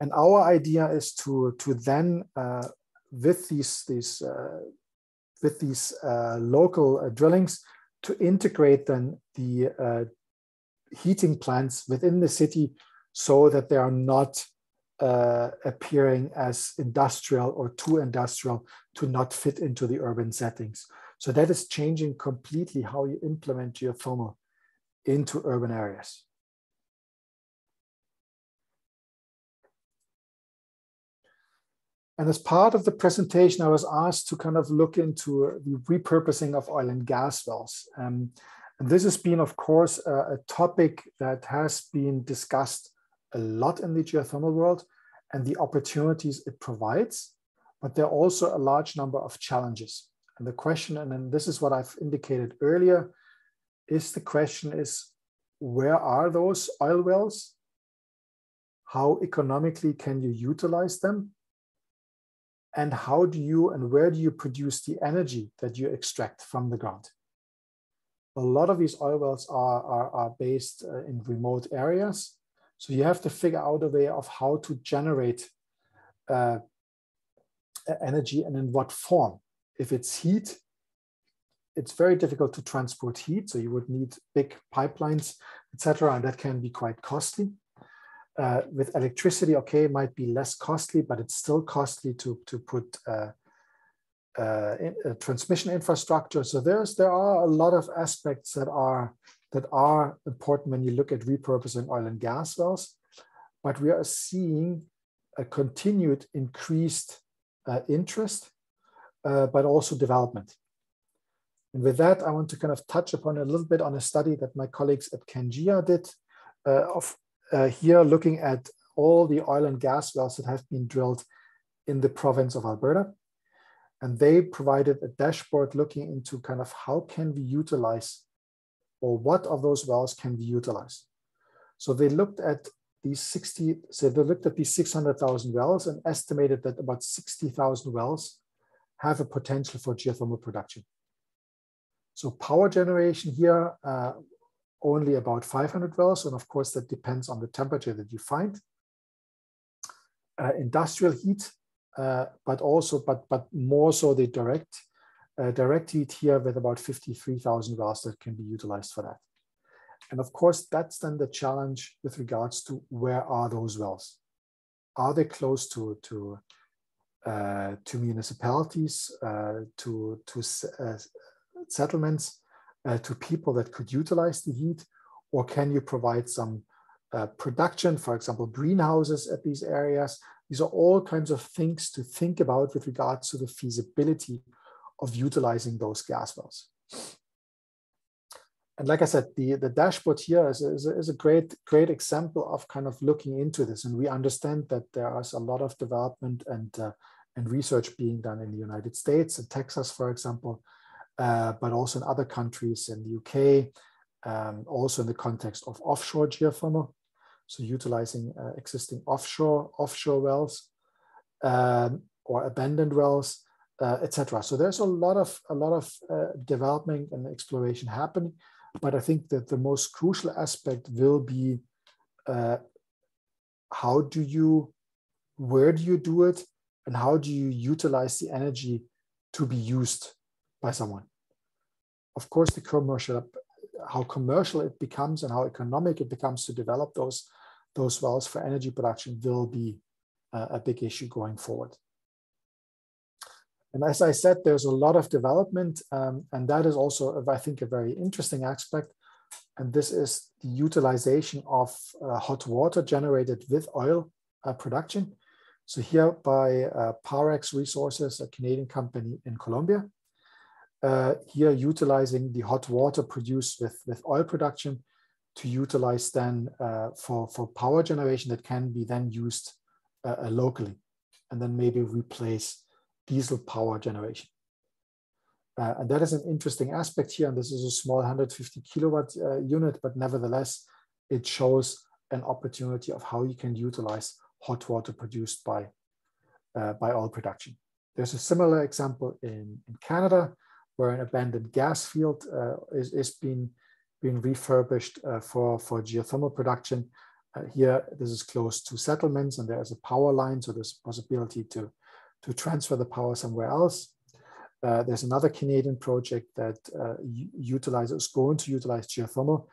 And our idea is to, to then, uh, with these, these, uh, with these uh, local uh, drillings, to integrate then the uh, heating plants within the city so that they are not uh, appearing as industrial or too industrial to not fit into the urban settings. So that is changing completely how you implement geothermal into urban areas. And as part of the presentation, I was asked to kind of look into the repurposing of oil and gas wells. Um, and this has been, of course, a, a topic that has been discussed a lot in the geothermal world and the opportunities it provides. But there are also a large number of challenges. And the question, and then this is what I've indicated earlier, is the question is, where are those oil wells? How economically can you utilize them? And how do you and where do you produce the energy that you extract from the ground? a lot of these oil wells are, are, are based uh, in remote areas. So you have to figure out a way of how to generate uh, energy and in what form. If it's heat, it's very difficult to transport heat. So you would need big pipelines, etc., and that can be quite costly. Uh, with electricity, okay, it might be less costly, but it's still costly to, to put uh, uh, in, uh, transmission infrastructure. So there's there are a lot of aspects that are that are important when you look at repurposing oil and gas wells, but we are seeing a continued increased uh, interest, uh, but also development. And with that, I want to kind of touch upon a little bit on a study that my colleagues at CanGEA did uh, of uh, here looking at all the oil and gas wells that have been drilled in the province of Alberta. And they provided a dashboard looking into kind of how can we utilize or what of those wells can be utilized. So they looked at these 60, so they looked at these 600,000 wells and estimated that about 60,000 wells have a potential for geothermal production. So power generation here, uh, only about 500 wells. And of course, that depends on the temperature that you find. Uh, industrial heat, uh, but also, but, but more so the direct, uh, direct heat here with about 53,000 wells that can be utilized for that. And of course, that's then the challenge with regards to where are those wells? Are they close to, to, uh, to municipalities, uh, to, to uh, settlements, uh, to people that could utilize the heat? Or can you provide some uh, production, for example, greenhouses at these areas? These are all kinds of things to think about with regards to the feasibility of utilizing those gas wells. And like I said, the, the dashboard here is a, is, is a great, great example of kind of looking into this. And we understand that there is a lot of development and, uh, and research being done in the United States, in Texas, for example, uh, but also in other countries in the UK, um, also in the context of offshore geothermal, so utilizing uh, existing offshore offshore wells um, or abandoned wells, uh, etc. So there's a lot of a lot of uh, development and exploration happening, but I think that the most crucial aspect will be uh, how do you, where do you do it, and how do you utilize the energy to be used by someone. Of course, the commercial, how commercial it becomes and how economic it becomes to develop those, those wells for energy production will be a, a big issue going forward. And as I said, there's a lot of development, um, and that is also, I think, a very interesting aspect. And this is the utilization of uh, hot water generated with oil uh, production. So here by uh, Parex Resources, a Canadian company in Colombia, uh, here utilizing the hot water produced with, with oil production to utilize then uh, for, for power generation that can be then used uh, locally and then maybe replace diesel power generation. Uh, and that is an interesting aspect here. And this is a small 150 kilowatt uh, unit, but nevertheless, it shows an opportunity of how you can utilize hot water produced by, by oil production. There's a similar example in, in Canada where an abandoned gas field uh, is, is being, being refurbished uh, for, for geothermal production. Uh, here, this is close to settlements and there is a power line, so there's a possibility to, to transfer the power somewhere else. Uh, there's another Canadian project that uh, utilizes, going to utilize geothermal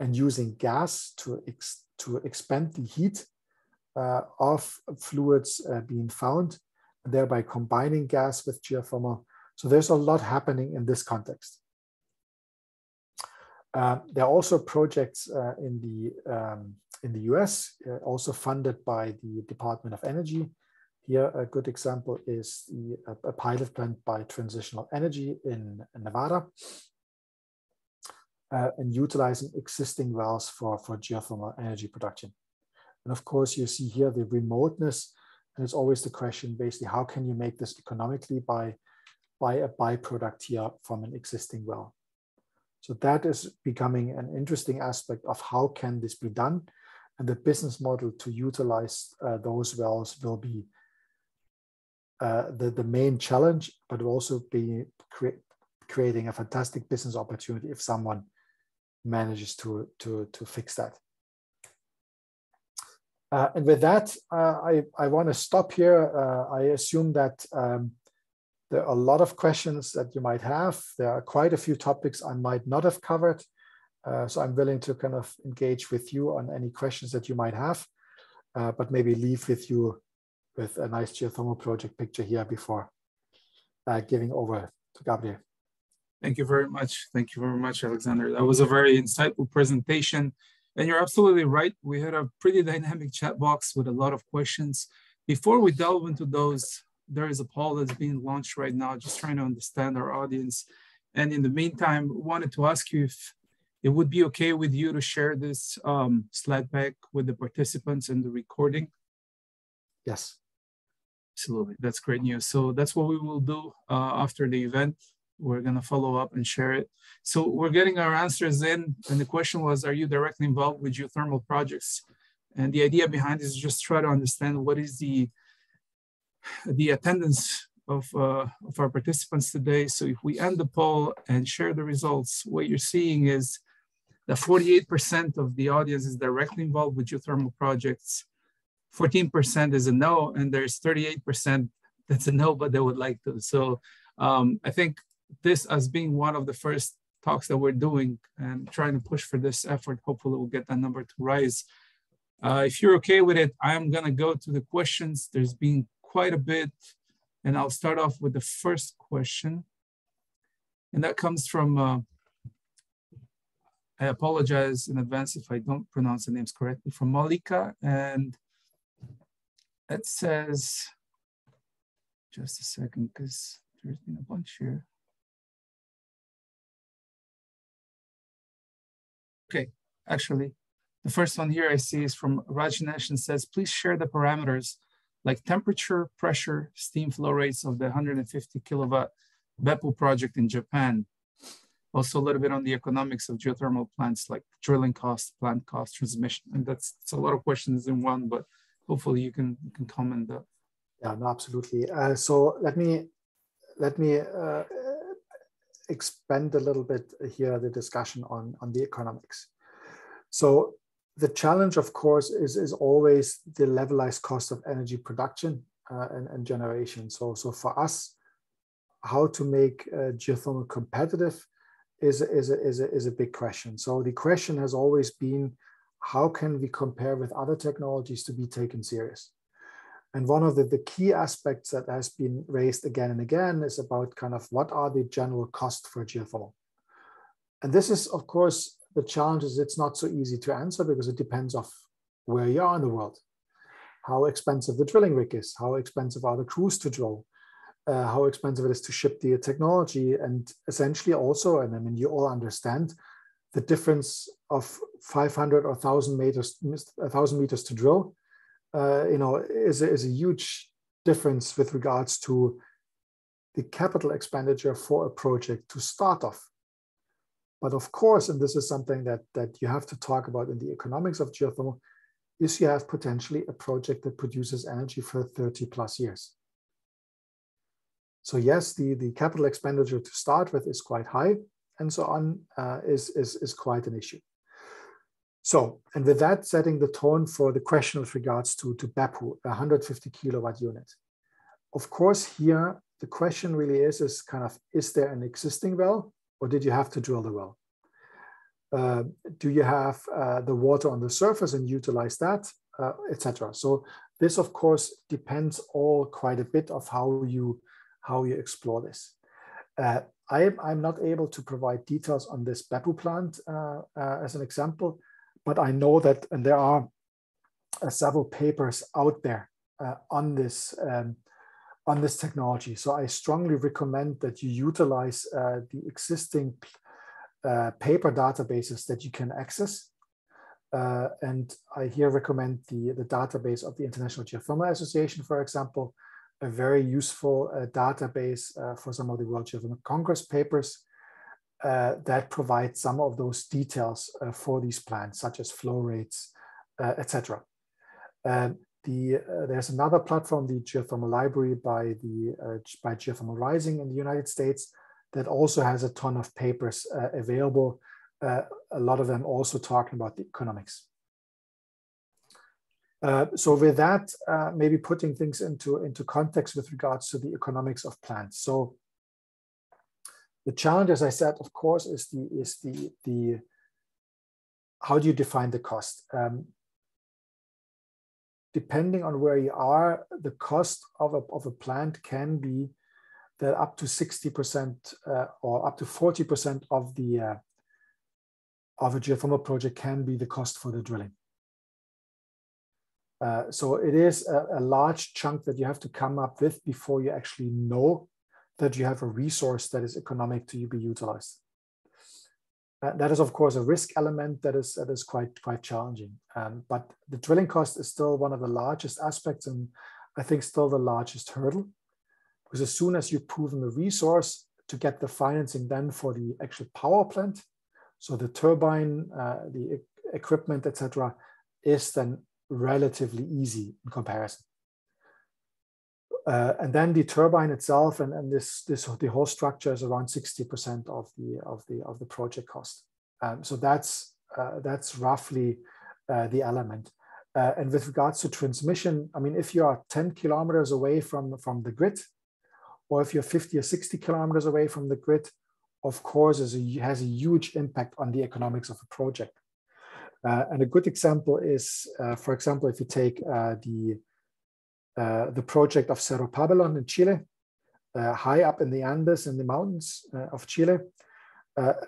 and using gas to, ex to expand the heat uh, of fluids being found, thereby combining gas with geothermal so there's a lot happening in this context. Uh, there are also projects uh, in the um, in the US, uh, also funded by the Department of Energy. Here, a good example is the, a, pilot plant by Transitional Energy in, in Nevada, uh, and utilizing existing wells for, for geothermal energy production. And of course, you see here the remoteness, and it's always the question, basically, how can you make this economically by by a byproduct here from an existing well. So that is becoming an interesting aspect of how can this be done. And the business model to utilize uh, those wells will be uh, the, the main challenge, but also be cre creating a fantastic business opportunity if someone manages to, to, to fix that. Uh, and with that, uh, I, I want to stop here. Uh, I assume that um, there are a lot of questions that you might have. There are quite a few topics I might not have covered. Uh, so I'm willing to kind of engage with you on any questions that you might have, uh, but maybe leave with you with a nice geothermal project picture here before uh, giving over to Gabriel. Thank you very much. Thank you very much, Alexander. That was a very insightful presentation. And you're absolutely right. We had a pretty dynamic chat box with a lot of questions. Before we delve into those, there is a poll that's being launched right now, just trying to understand our audience. And in the meantime, wanted to ask you if it would be okay with you to share this um, slide pack with the participants and the recording? Yes. Absolutely, that's great news. So that's what we will do uh, after the event. We're gonna follow up and share it. So we're getting our answers in, and the question was, are you directly involved with geothermal projects? And the idea behind this is just try to understand what is the the attendance of, uh, of our participants today. So if we end the poll and share the results, what you're seeing is that 48% of the audience is directly involved with geothermal projects. 14% is a no, and there's 38% that's a no, but they would like to. So um, I think this as being one of the first talks that we're doing and trying to push for this effort, hopefully we'll get that number to rise. Uh, if you're okay with it, I'm gonna go to the questions. There's been quite a bit, and I'll start off with the first question. And that comes from, uh, I apologize in advance if I don't pronounce the names correctly, from Malika. And it says, just a second, because there's been a bunch here. Okay, actually, the first one here I see is from Rajneesh and says, please share the parameters like temperature, pressure, steam flow rates of the 150 kilowatt Beppu project in Japan. Also a little bit on the economics of geothermal plants like drilling costs, plant cost, transmission. And that's, that's a lot of questions in one, but hopefully you can, you can comment that. Yeah, no, absolutely. Uh, so let me, let me uh, expand a little bit here the discussion on, on the economics. So the challenge, of course, is, is always the levelized cost of energy production uh, and, and, generation. So, so for us, how to make uh, geothermal competitive is, is, a, is, a, is a big question. So the question has always been, how can we compare with other technologies to be taken serious? And one of the, the key aspects that has been raised again and again is about kind of what are the general cost for geothermal? And this is, of course, the challenge is it's not so easy to answer because it depends of where you are in the world, how expensive the drilling rig is, how expensive are the crews to drill, uh, how expensive it is to ship the technology, and essentially also, and I mean you all understand the difference of 500 or 1,000 meters, 1,000 meters to drill, uh, you know, is a, is a huge difference with regards to the capital expenditure for a project to start off but of course, and this is something that, that you have to talk about in the economics of geothermal, is you have potentially a project that produces energy for 30 plus years. So yes, the, the capital expenditure to start with is quite high and so on uh, is, is, is quite an issue. So, and with that setting the tone for the question with regards to, to Beppu, a 150 kilowatt unit. Of course, here the question really is, is kind of, is there an existing well or did you have to drill the well? Uh, do you have uh, the water on the surface and utilize that, uh, etc. So this, of course, depends all quite a bit of how you how you explore this. Uh, I, I'm not able to provide details on this Beppu plant uh, uh, as an example, but I know that and there are several papers out there on this um, on this technology. So I strongly recommend that you utilize uh, the existing uh, paper databases that you can access. Uh, and I here recommend the, the database of the International Geothermal Association, for example, a very useful uh, database uh, for some of the World Geothermal Congress papers uh, that provide some of those details for these plants, such as flow rates, etc. Um, the, uh, there's another platform, the Geothermal Library by, the, uh, by Geothermal Rising in the United States that also has a ton of papers uh, available. Uh, a lot of them also talking about the economics. Uh, so with that, uh, maybe putting things into, into context with regards to the economics of plants. So the challenge, as I said, of course, is the, is the, the how do you define the cost? Um, depending on where you are, the cost of a, of a plant can be that up to 60% uh, or up to 40% of the uh, of a geothermal project can be the cost for the drilling. Uh, so it is a, a, large chunk that you have to come up with before you actually know that you have a resource that is economic to be utilized. Uh, that is, of course, a risk element that is that is quite quite challenging. Um, but the drilling cost is still one of the largest aspects, and I think still the largest hurdle, because as soon as you've proven the resource to get the financing then for the actual power plant, so the turbine, uh, the equipment, etc., is then relatively easy in comparison. Uh, and then the turbine itself and, and this, this the whole structure is around 60% of the of the of the project cost. Um, so that's uh, that's roughly uh, the element. Uh, and with regards to transmission, I mean, if you are 10 kilometers away from, from the grid, or if you're 50 or 60 kilometers away from the grid, of course, a, has a huge impact on the economics of a project. Uh, and a good example is, uh, for example, if you take the uh, the project of Cerro Pabellón in Chile, uh, high up in the Andes in the mountains uh, of Chile,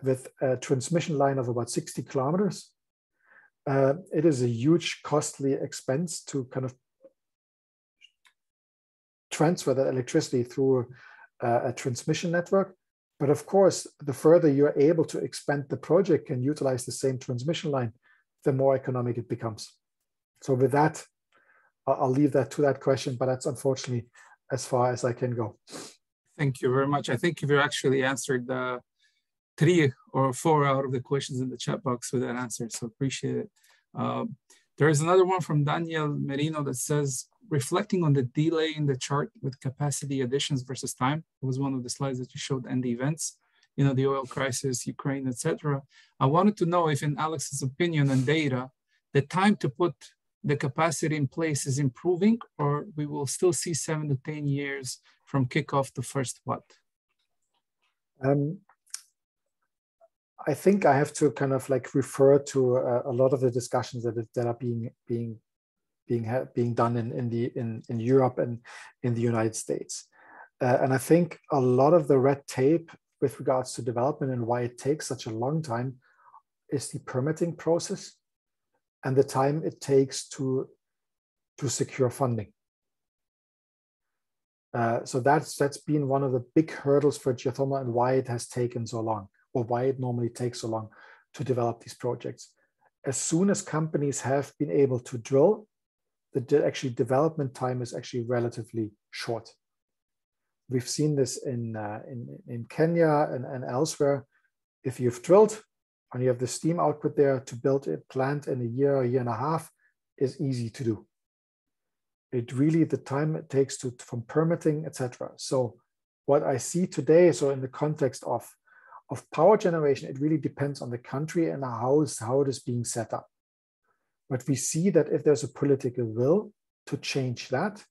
with a transmission line of about 60 kilometers. it is a huge costly expense to kind of transfer that electricity through a transmission network. But of course, the further you're able to expand the project and utilize the same transmission line, the more economic it becomes. So with that, I'll leave that to that question, but that's unfortunately as far as I can go. Thank you very much. I think you've actually answered the three or four out of the questions in the chat box with that answer, so appreciate it. Um, there is another one from Daniel Merino that says, reflecting on the delay in the chart with capacity additions versus time, it was one of the slides that you showed and the events, you know, the oil crisis, Ukraine, etc. I wanted to know if in Alex's opinion and data, the time to put the capacity in place is improving or we will still see seven to 10 years from kickoff to first what? Um, I think I have to kind of like refer to uh, a lot of the discussions that, that are being being being being done in, in the in, in Europe and in the United States. Uh, and I think a lot of the red tape with regards to development and why it takes such a long time is the permitting process and the time it takes to, to secure funding. Uh, so that's that's been one of the big hurdles for geothermal and why it has taken so long, or why it normally takes so long to develop these projects. As soon as companies have been able to drill, the de actually development time is actually relatively short. We've seen this in uh, in, in Kenya and, and elsewhere. If you've drilled, and you have the steam output there to build a plant in a year, a year and a half is easy to do. It really, the time it takes to from permitting, etc. So what I see today, so in the context of, of power generation, it really depends on the country and how, is, how it is being set up. But we see that if there's a political will to change that,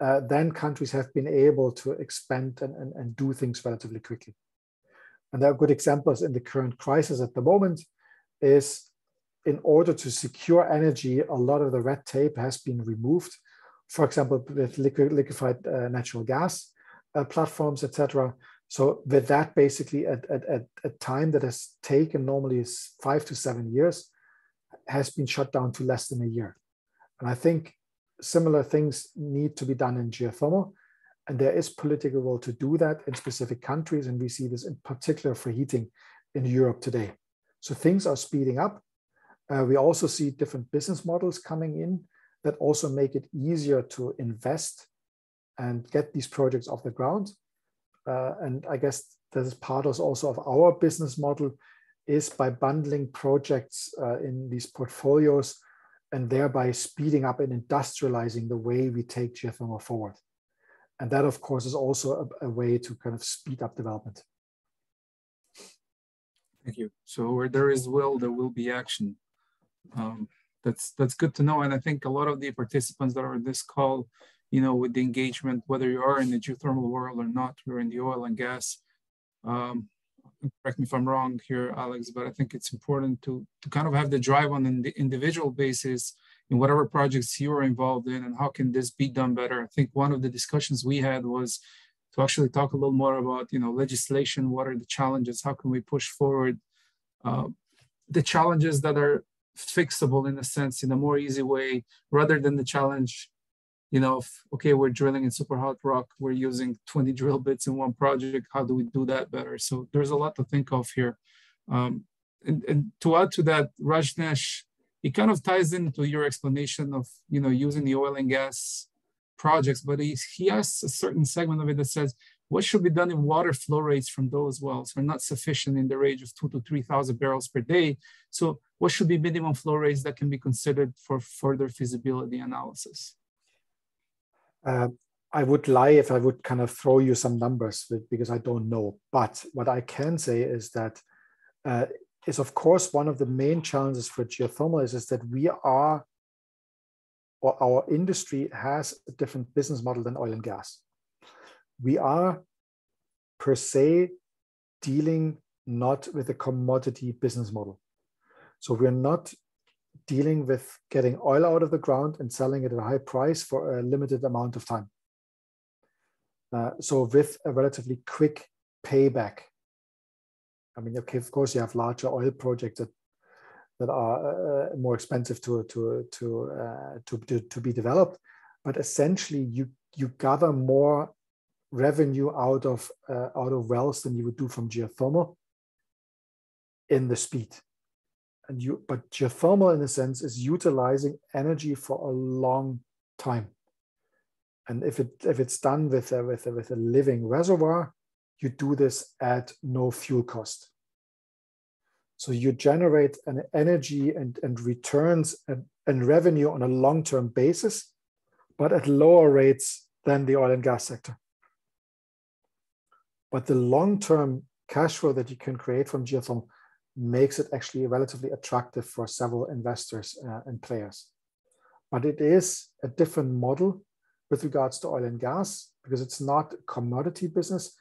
uh, then countries have been able to expand and, and, and do things relatively quickly and there are good examples in the current crisis at the moment, is in order to secure energy, a lot of the red tape has been removed. For example, with liquid, liquefied uh, natural gas uh, platforms, etc. So with that, basically, at, at, a time that has taken normally is five to seven years, has been shut down to less than a year. And I think similar things need to be done in geothermal. And there is political will to do that in specific countries. And we see this in particular for heating in Europe today. So things are speeding up. Uh, we also see different business models coming in that also make it easier to invest and get these projects off the ground. Uh, and I guess that is part also of our business model is by bundling projects uh, in these portfolios and thereby speeding up and industrializing the way we take geothermal forward. And that, of course, is also a, a way to kind of speed up development. Thank you. So where there is will, there will be action. Um, that's that's good to know. And I think a lot of the participants that are in this call, you know, with the engagement, whether you are in the geothermal world or not, we're in the oil and gas. Um, correct me if I'm wrong here, Alex, but I think it's important to to kind of have the drive on an individual basis in whatever projects you are involved in and how can this be done better. I think one of the discussions we had was to actually talk a little more about you know legislation what are the challenges how can we push forward uh, the challenges that are fixable in a sense in a more easy way rather than the challenge you know if, okay we're drilling in super hot rock we're using 20 drill bits in one project how do we do that better so there's a lot to think of here Um, and, and to add to that, Rajneesh, it kind of ties into your explanation of you know using the oil and gas projects, but he, he has a certain segment of it that says what should be done if water flow rates from those wells are not sufficient in the range of two to 3,000 barrels per day? So what should be minimum flow rates that can be considered for further feasibility analysis? Uh, I would lie if I would kind of throw you some numbers because I don't know. But what I can say is that uh, is of course one of the main challenges for geothermal is, is that we are or our industry has a different business model than oil and gas. We are per se dealing not with a commodity business model. So we're not dealing with getting oil out of the ground and selling it at a high price for a limited amount of time. Uh, so with a relatively quick payback. I mean, okay, of course you have larger oil projects that that are uh, more expensive to to to, uh, to to to be developed, but essentially you you gather more revenue out of uh, out of wells than you would do from geothermal in the speed. And you but geothermal in a sense is utilizing energy for a long time. And if it if it's done with a, with a, with a living reservoir, you do this at no fuel cost. So you generate an energy and, and returns and, and revenue on a long-term basis, but at lower rates than the oil and gas sector. But the long-term cash flow that you can create from geothermal makes it actually relatively attractive for several investors uh, and players. But it is a different model with regards to oil and gas because it's not commodity business.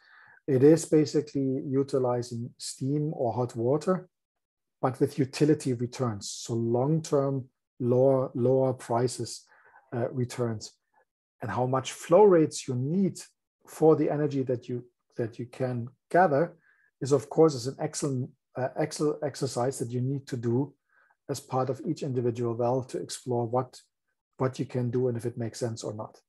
It is basically utilizing steam or hot water but with utility returns. So long-term lower, lower prices uh, returns. And how much flow rates you need for the energy that you that you can gather is of course is an excellent uh, excellent exercise that you need to do as part of each individual well to explore what what you can do and if it makes sense or not.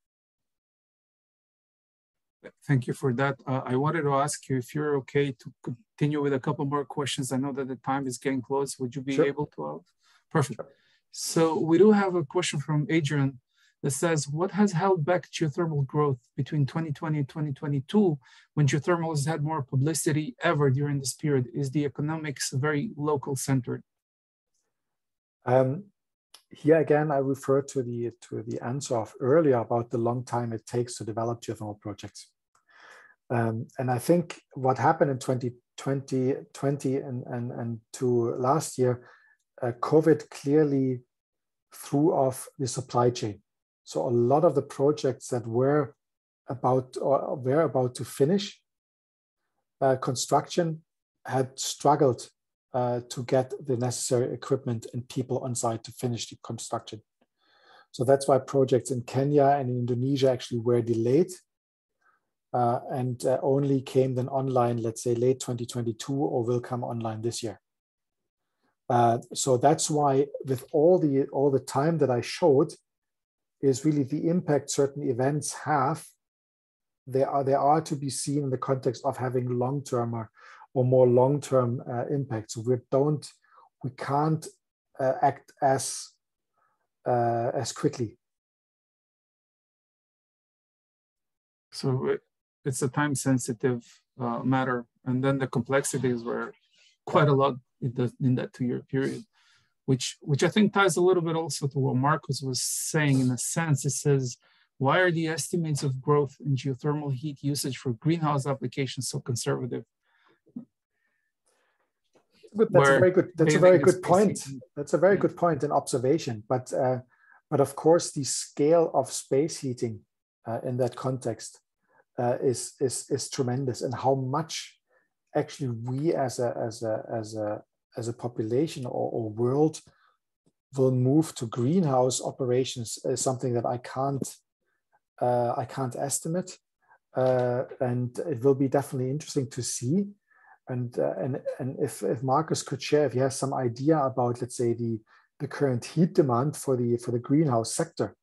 Thank you for that. Uh, I wanted to ask you if you're okay to continue with a couple more questions. I know that the time is getting close. Would you be sure. able to? Perfect. Sure. So we do have a question from Adrian that says, what has held back geothermal growth between 2020 and 2022 when geothermal has had more publicity ever during this period? Is the economics very local centered? Um, here again, I refer to the to the answer of earlier about the long time it takes to develop geothermal projects. Um, and I think what happened in 2020, 20 and, and, and to last year, uh, COVID clearly threw off the supply chain. So a lot of the projects that were about or were about to finish uh, construction had struggled uh, to get the necessary equipment and people on site to finish the construction. So that's why projects in Kenya and in Indonesia actually were delayed uh, and uh, only came then online, let's say late 2022, or will come online this year. Uh, so that's why, with all the all the time that I showed, is really the impact certain events have. They are they are to be seen in the context of having long term or, or more long term uh, impact. So we don't we can't uh, act as uh, as quickly. So it's a time sensitive uh, matter. And then the complexities were quite a lot in, the, in that two year period, which, which I think ties a little bit also to what Marcus was saying in a sense. It says, why are the estimates of growth in geothermal heat usage for greenhouse applications so conservative? Good. That's a very good. That's a very good point. That's a very good point and observation. But uh, but of course, the scale of space heating uh, in that context uh, is is is tremendous, and how much actually we as a as a as a as a population or, or world will move to greenhouse operations is something that I can't uh, I can't estimate, uh, and it will be definitely interesting to see. And uh, and and if if Marcus could share if he has some idea about let's say the the current heat demand for the for the greenhouse sector,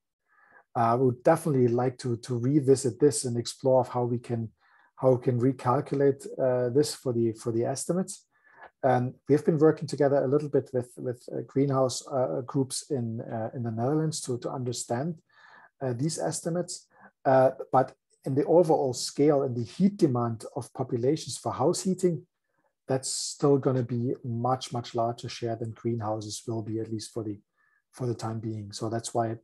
I would definitely like to to revisit this and explore how we can how we can recalculate uh, this for the for the estimates. And we've been working together a little bit with, with uh, greenhouse uh, groups in, uh, in the Netherlands to, to understand uh, these estimates. Uh, but in the overall scale and the heat demand of populations for house heating, that's still going to be much, much larger share than greenhouses will be, at least for the, for the time being. So that's why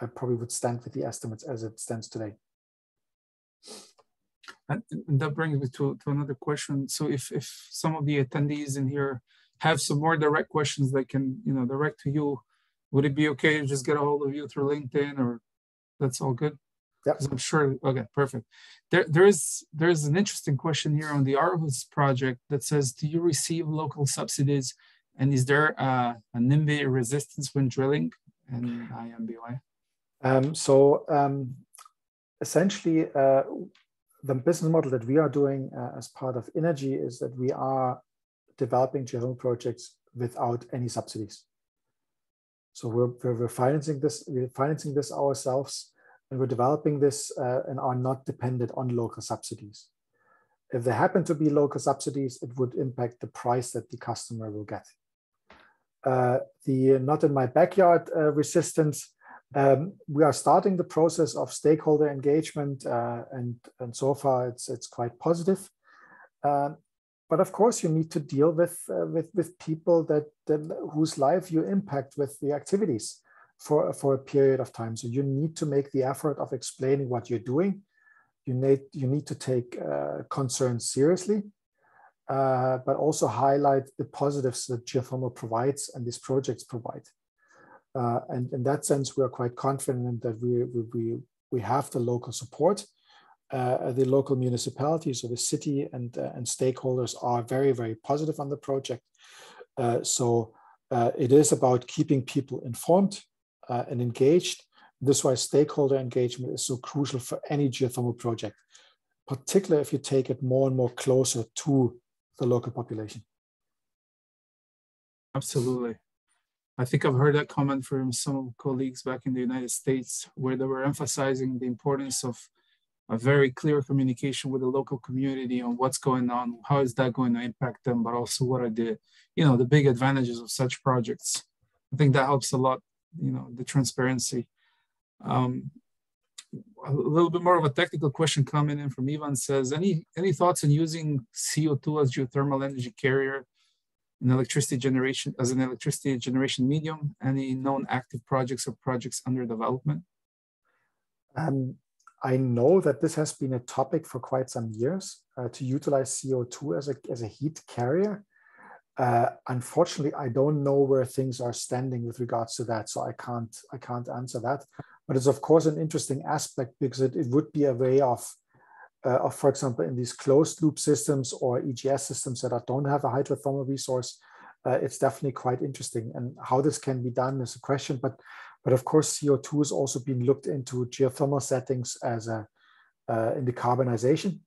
I probably would stand with the estimates as it stands today. And that brings me to, to another question. So if, if some of the attendees in here have some more direct questions they can, you know, direct to you, would it be okay to just get a hold of you through LinkedIn or that's all good? Yep. I'm sure, okay, perfect. There, there's, there's an interesting question here on the Aarhus project that says, do you receive local subsidies and is there a, a NIMBY resistance when drilling and IMBY? Um, so um, essentially, uh, the business model that we are doing uh, as part of Innargi is that we are developing geothermal projects without any subsidies. So we're, we're, financing this, we're financing this ourselves, and we're developing this uh, and are not dependent on local subsidies. If there happen to be local subsidies, it would impact the price that the customer will get. Uh, the not in my backyard uh, resistance um, we are starting the process of stakeholder engagement, uh, and and so far it's it's quite positive. Uh, but of course, you need to deal with uh, with with people that, that whose life you impact with the activities for for a period of time. So you need to make the effort of explaining what you're doing. You need you need to take uh, concerns seriously, uh, but also highlight the positives that geothermal provides and these projects provide. Uh, and in that sense, we are quite confident that we, we, we have the local support. Uh, the local municipalities or the city and, uh, and stakeholders are very, very positive on the project. Uh, so uh, it is about keeping people informed uh, and engaged. This is why stakeholder engagement is so crucial for any geothermal project, particularly if you take it more and more closer to the local population. Absolutely. I think I've heard that comment from some colleagues back in the United States where they were emphasizing the importance of a very clear communication with the local community on what's going on, how is that going to impact them, but also what are the, you know, the big advantages of such projects. I think that helps a lot, you know, the transparency. Um, a little bit more of a technical question coming in from Ivan says, any, any thoughts on using CO2 as geothermal energy carrier in electricity generation as an electricity generation medium? Any known active projects or projects under development? Um, I know that this has been a topic for quite some years uh, to utilize CO2 as a, as a heat carrier. Uh, unfortunately, I don't know where things are standing with regards to that, so I can't I can't answer that. But it's of course an interesting aspect because it, it would be a way of uh, of, for example, in these closed loop systems or EGS systems that are, don't have a hydrothermal resource, uh, it's definitely quite interesting. And how this can be done is a question, but but of course, CO2 is also being looked into geothermal settings as a uh, in decarbonization.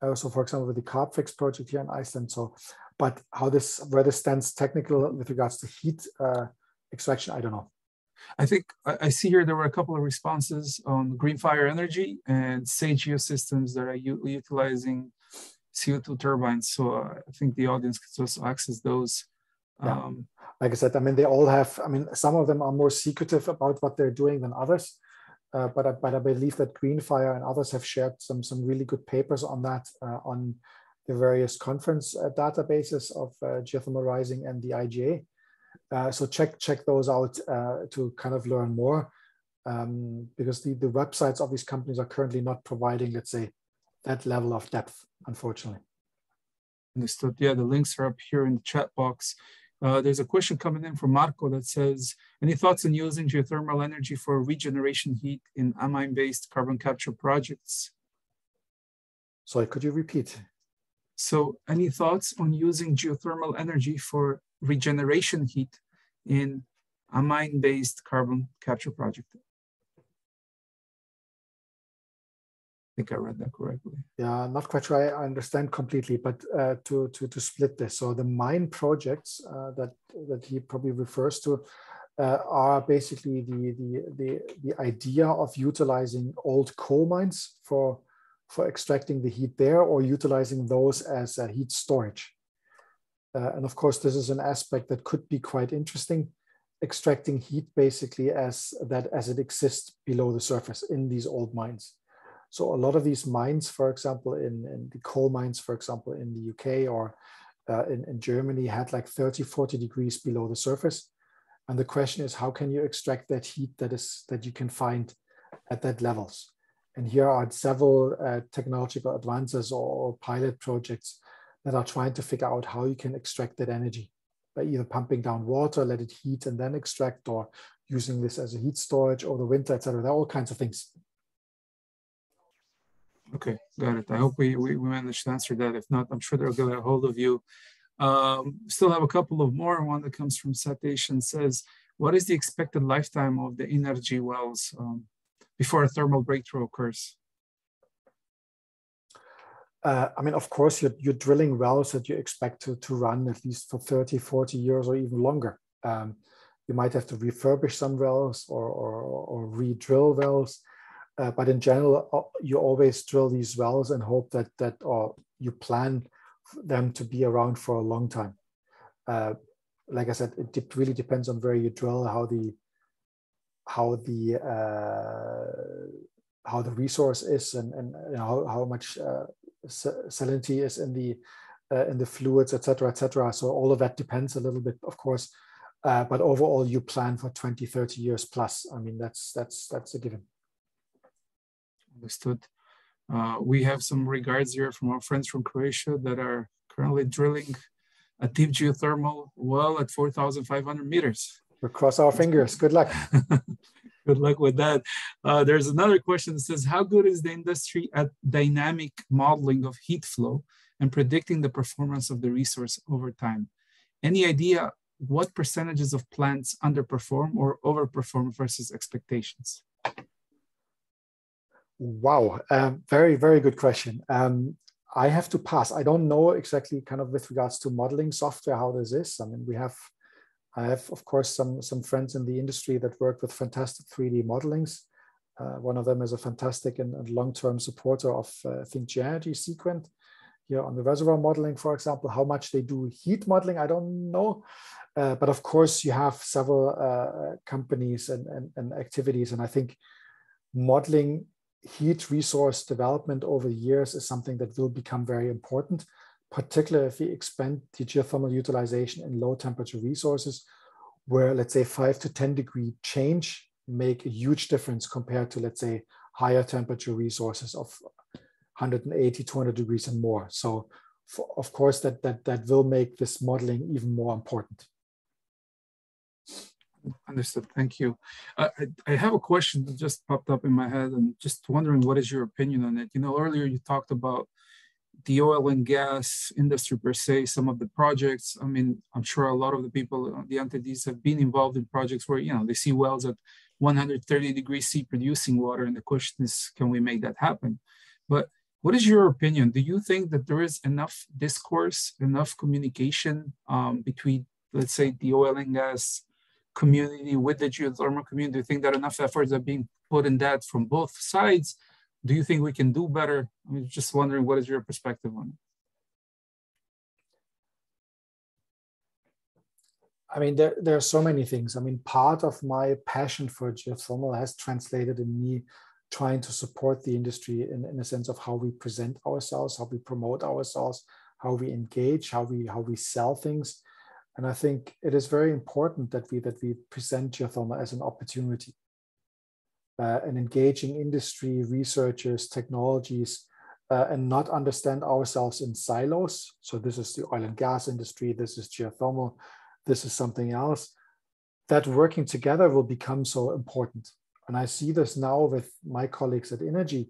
Uh, so, for example, with the Carbfix project here in Iceland. So, but how this where this stands technical with regards to heat uh, extraction, I don't know. I think I see here there were a couple of responses on Greenfire Energy and Sage Geosystems that are utilizing CO2 turbines. So uh, I think the audience can also access those. Yeah. Um, like I said, I mean, they all have, I mean, some of them are more secretive about what they're doing than others. Uh, but, I, but I believe that Greenfire and others have shared some, some really good papers on that uh, on the various conference uh, databases of uh, geothermal rising and the IGA. Uh, so check check those out uh, to kind of learn more um, because the, the websites of these companies are currently not providing, let's say, that level of depth, unfortunately. Understood. Yeah, the links are up here in the chat box. Uh, there's a question coming in from Marco that says, any thoughts on using geothermal energy for regeneration heat in amine-based carbon capture projects? Sorry, could you repeat? So any thoughts on using geothermal energy for regeneration heat in a mine-based carbon capture project. I think I read that correctly. Yeah, I'm not quite sure I understand completely, but uh, to, to, to split this. So the mine projects uh, that, that he probably refers to uh, are basically the, the, the, the idea of utilizing old coal mines for, for extracting the heat there or utilizing those as heat storage. Uh, and of course, this is an aspect that could be quite interesting, extracting heat basically as that as it exists below the surface in these old mines. So a lot of these mines, for example, in, in the coal mines, for example, in the UK or uh, in, in Germany had like 30, 40 degrees below the surface. And the question is, how can you extract that heat that is that you can find at that levels? And here are several uh, technological advances or pilot projects that are trying to figure out how you can extract that energy by either pumping down water, let it heat and then extract, or using this as a heat storage over the winter, etc. There are all kinds of things. Okay, got it. I hope we, we, we managed to answer that. If not, I'm sure they'll get a hold of you. Um, still have a couple of more. One that comes from and says, what is the expected lifetime of the energy wells um, before a thermal breakthrough occurs? Uh, I mean, of course, you're, you're, drilling wells that you expect to, to run at least for 30, 40 years or even longer. Um, you might have to refurbish some wells or, or, or re-drill wells. Uh, but in general, uh, you always drill these wells and hope that that or you plan them to be around for a long time. Uh, like I said, it really depends on where you drill, how the how the uh, how the resource is, and and know, how how much uh, salinity is in the uh, in the fluids, etc., etc. So all of that depends a little bit, of course. but overall, you plan for 20, 30 years plus. I mean, that's that's that's a given. Understood. Uh, we have some regards here from our friends from Croatia that are currently drilling a deep geothermal well at 4,500 meters. we cross our fingers. Good luck. *laughs* good luck with that. Uh, there's another question that says, how good is the industry at dynamic modeling of heat flow and predicting the performance of the resource over time? Any idea what percentages of plants underperform or overperform versus expectations? Wow, um, very, very good question. Um, I have to pass. I don't know exactly kind of with regards to modeling software how this is. I mean, we have, I have of course some some friends in the industry that work with fantastic 3D modelings. Uh, one of them is a fantastic and, and long-term supporter of uh, think Genergy Seequent. Here on the reservoir modeling, for example, how much they do heat modeling, I don't know. Uh, but of course, you have several uh, companies and, and, and activities, and I think modeling heat resource development over the years is something that will become very important, particularly if we expand the geothermal utilization in low temperature resources, where let's say five to 10 degree change make a huge difference compared to, let's say, higher temperature resources of 180, 200 degrees and more. So for, of course, that, that, that will make this modeling even more important. Understood. Thank you. I, I, have a question that just popped up in my head and just wondering what is your opinion on it? You know, earlier you talked about the oil and gas industry per se, some of the projects. I mean, I'm sure a lot of the people, the entities have been involved in projects where, you know, they see wells at 130 degrees C producing water. And the question is, can we make that happen? But what is your opinion? Do you think that there is enough discourse, enough communication um, between, let's say, the oil and gas community with the geothermal community? Do you think that enough efforts are being put in that from both sides? Do you think we can do better? I'm just wondering what is your perspective on it? I mean, there, there are so many things. I mean, part of my passion for geothermal has translated in me trying to support the industry in, in a sense of how we present ourselves, how we promote ourselves, how we engage, how we how we sell things. And I think it is very important that we that we present geothermal as an opportunity. Uh, and engaging industry, researchers, technologies, uh, and not understand ourselves in silos. So this is the oil and gas industry, this is geothermal, this is something else. That working together will become so important. And I see this now with my colleagues at Innargi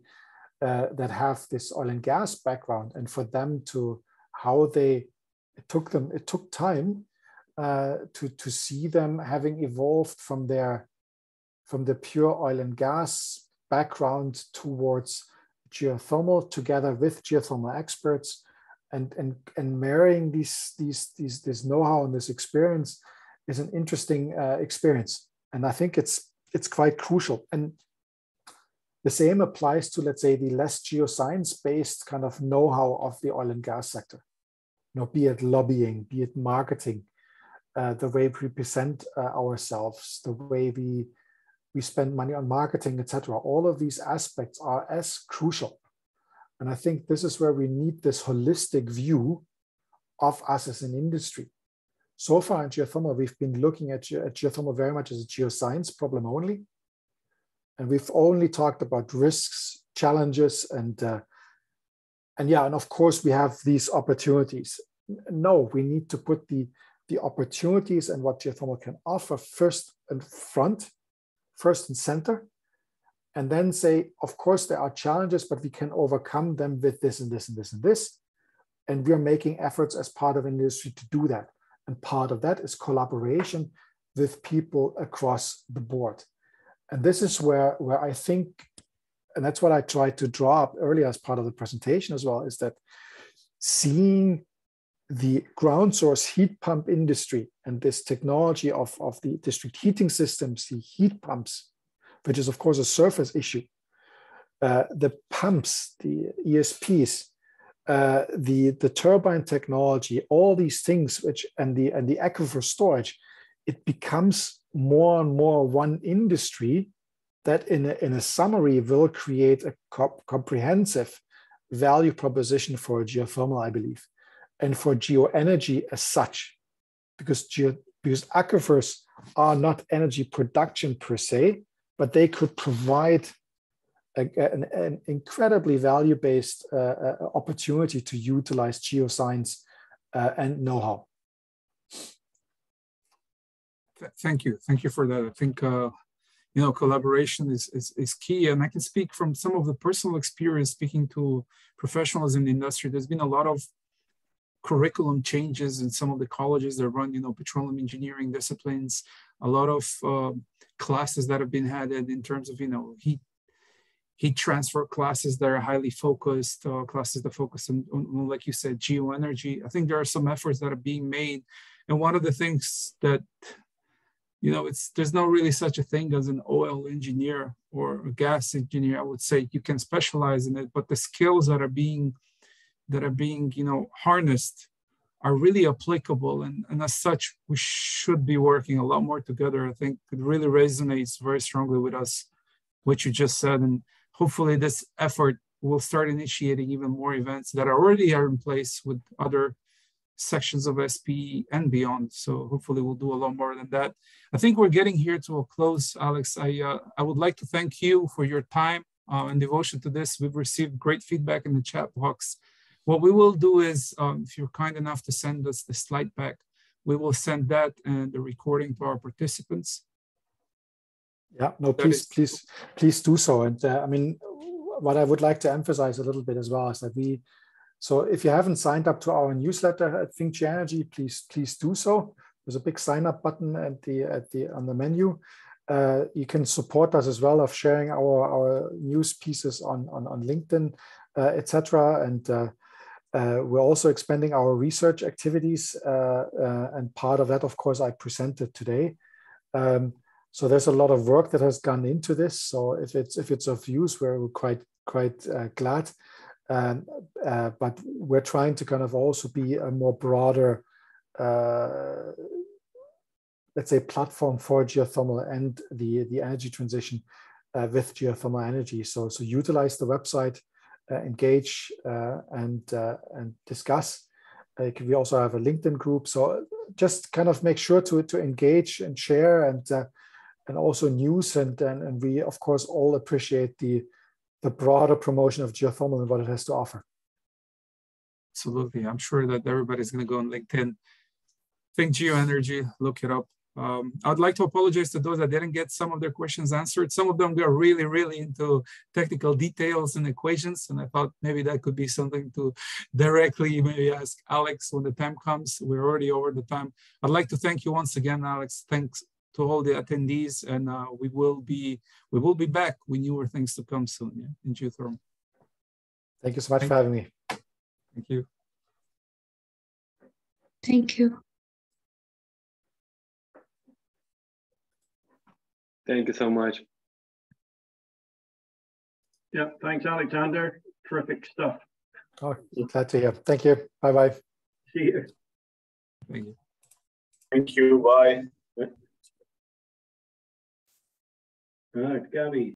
uh, that have this oil and gas background, and for them to how they it took them it took time uh, to, to see them having evolved from their from the pure oil and gas background towards geothermal together with geothermal experts and and and marrying these these these this know-how and this experience is an interesting uh, experience. And i think it's it's quite crucial. And the same applies to let's say the less geoscience based kind of know-how of the oil and gas sector. Know, be it lobbying, be it marketing, uh, the way we present uh, ourselves, the way we we spend money on marketing, etc. All of these aspects are as crucial. And I think this is where we need this holistic view of us as an industry. So far in geothermal, we've been looking at, at geothermal very much as a geoscience problem only. And we've only talked about risks, challenges, and uh, and yeah, and of course we have these opportunities. No, we need to put the the opportunities and what geothermal can offer first and front, first and center, and then say, of course, there are challenges, but we can overcome them with this and this and this and this. And we're making efforts as part of industry to do that. And part of that is collaboration with people across the board. And this is where, where I think, and that's what I tried to draw up earlier as part of the presentation as well, is that seeing the ground source heat pump industry and this technology of, of the district heating systems, the heat pumps, which is of course a surface issue, uh, the pumps, the ESPs, uh, the the turbine technology, all these things, which and the and the aquifer storage, it becomes more and more one industry that in a, in a summary will create a comp comprehensive value proposition for geothermal, I believe and for geoenergy as such, because, because aquifers are not energy production per se, but they could provide a, an, an, incredibly value-based uh, uh, opportunity to utilize geoscience uh, and know-how. Thank you. Thank you for that. I think uh, you know collaboration is, is, is key and i can speak from some of the personal experience speaking to professionals in the industry there's been a lot of curriculum changes in some of the colleges that run, you know, petroleum engineering disciplines, a lot of uh, classes that have been added in terms of, you know, heat heat transfer classes that are highly focused, uh, classes that focus on, on, like you said, geoenergy. I think there are some efforts that are being made. And one of the things that, you know, it's there's not really such a thing as an oil engineer or a gas engineer. I would say you can specialize in it, but the skills that are being that are being you know harnessed are really applicable and, and as such we should be working a lot more together i think it really resonates very strongly with us what you just said and hopefully this effort will start initiating even more events that already are in place with other sections of SPE and beyond. So hopefully we'll do a lot more than that. I think we're getting here to a close, Alex. I uh, I would like to thank you for your time uh, and devotion to this. We've received great feedback in the chat box what we will do is, um, if you're kind enough to send us the slide back, we will send that and the recording to our participants. Yeah, no, please, please, please do so. And uh, I mean, what I would like to emphasize a little bit as well is that we, so if you haven't signed up to our newsletter at ThinkGeoEnergy, please, please do so. There's a big sign up button at the at the on the menu. Uh, you can support us as well of sharing our our news pieces on on, on LinkedIn, uh, etc. And uh, we're also expanding our research activities, uh, uh, and part of that, of course, I presented today. Um, so there's a lot of work that has gone into this. So if it's if it's of use, we're quite quite uh, glad. Um, uh, but we're trying to kind of also be a more broader, uh, let's say, platform for geothermal and the the energy transition with geothermal energy. So so utilize the website engage uh, and uh, and discuss. we also have a LinkedIn group, so just kind of make sure to to engage and share and and also news and, and and we of course all appreciate the the broader promotion of geothermal and what it has to offer. Absolutely. I'm sure that everybody's going to go on LinkedIn, ThinkGeoEnergy, look it up. Um, I'd like to apologize to those that didn't get some of their questions answered. Some of them got really, really into technical details and equations, and I thought maybe that could be something to directly maybe ask Alex when the time comes. We're already over the time. I'd like to thank you once again, Alex. Thanks to all the attendees, and uh, we will be we will be back with newer things to come soon yeah, in geothermal. Thank you so much thank for having me. Thank you. Thank you. Thank you so much. Yeah, thanks, Alexander. Terrific stuff. Oh, glad to hear. Thank you. Bye bye. See you. Thank you. Thank you. Bye. All right, Gabby.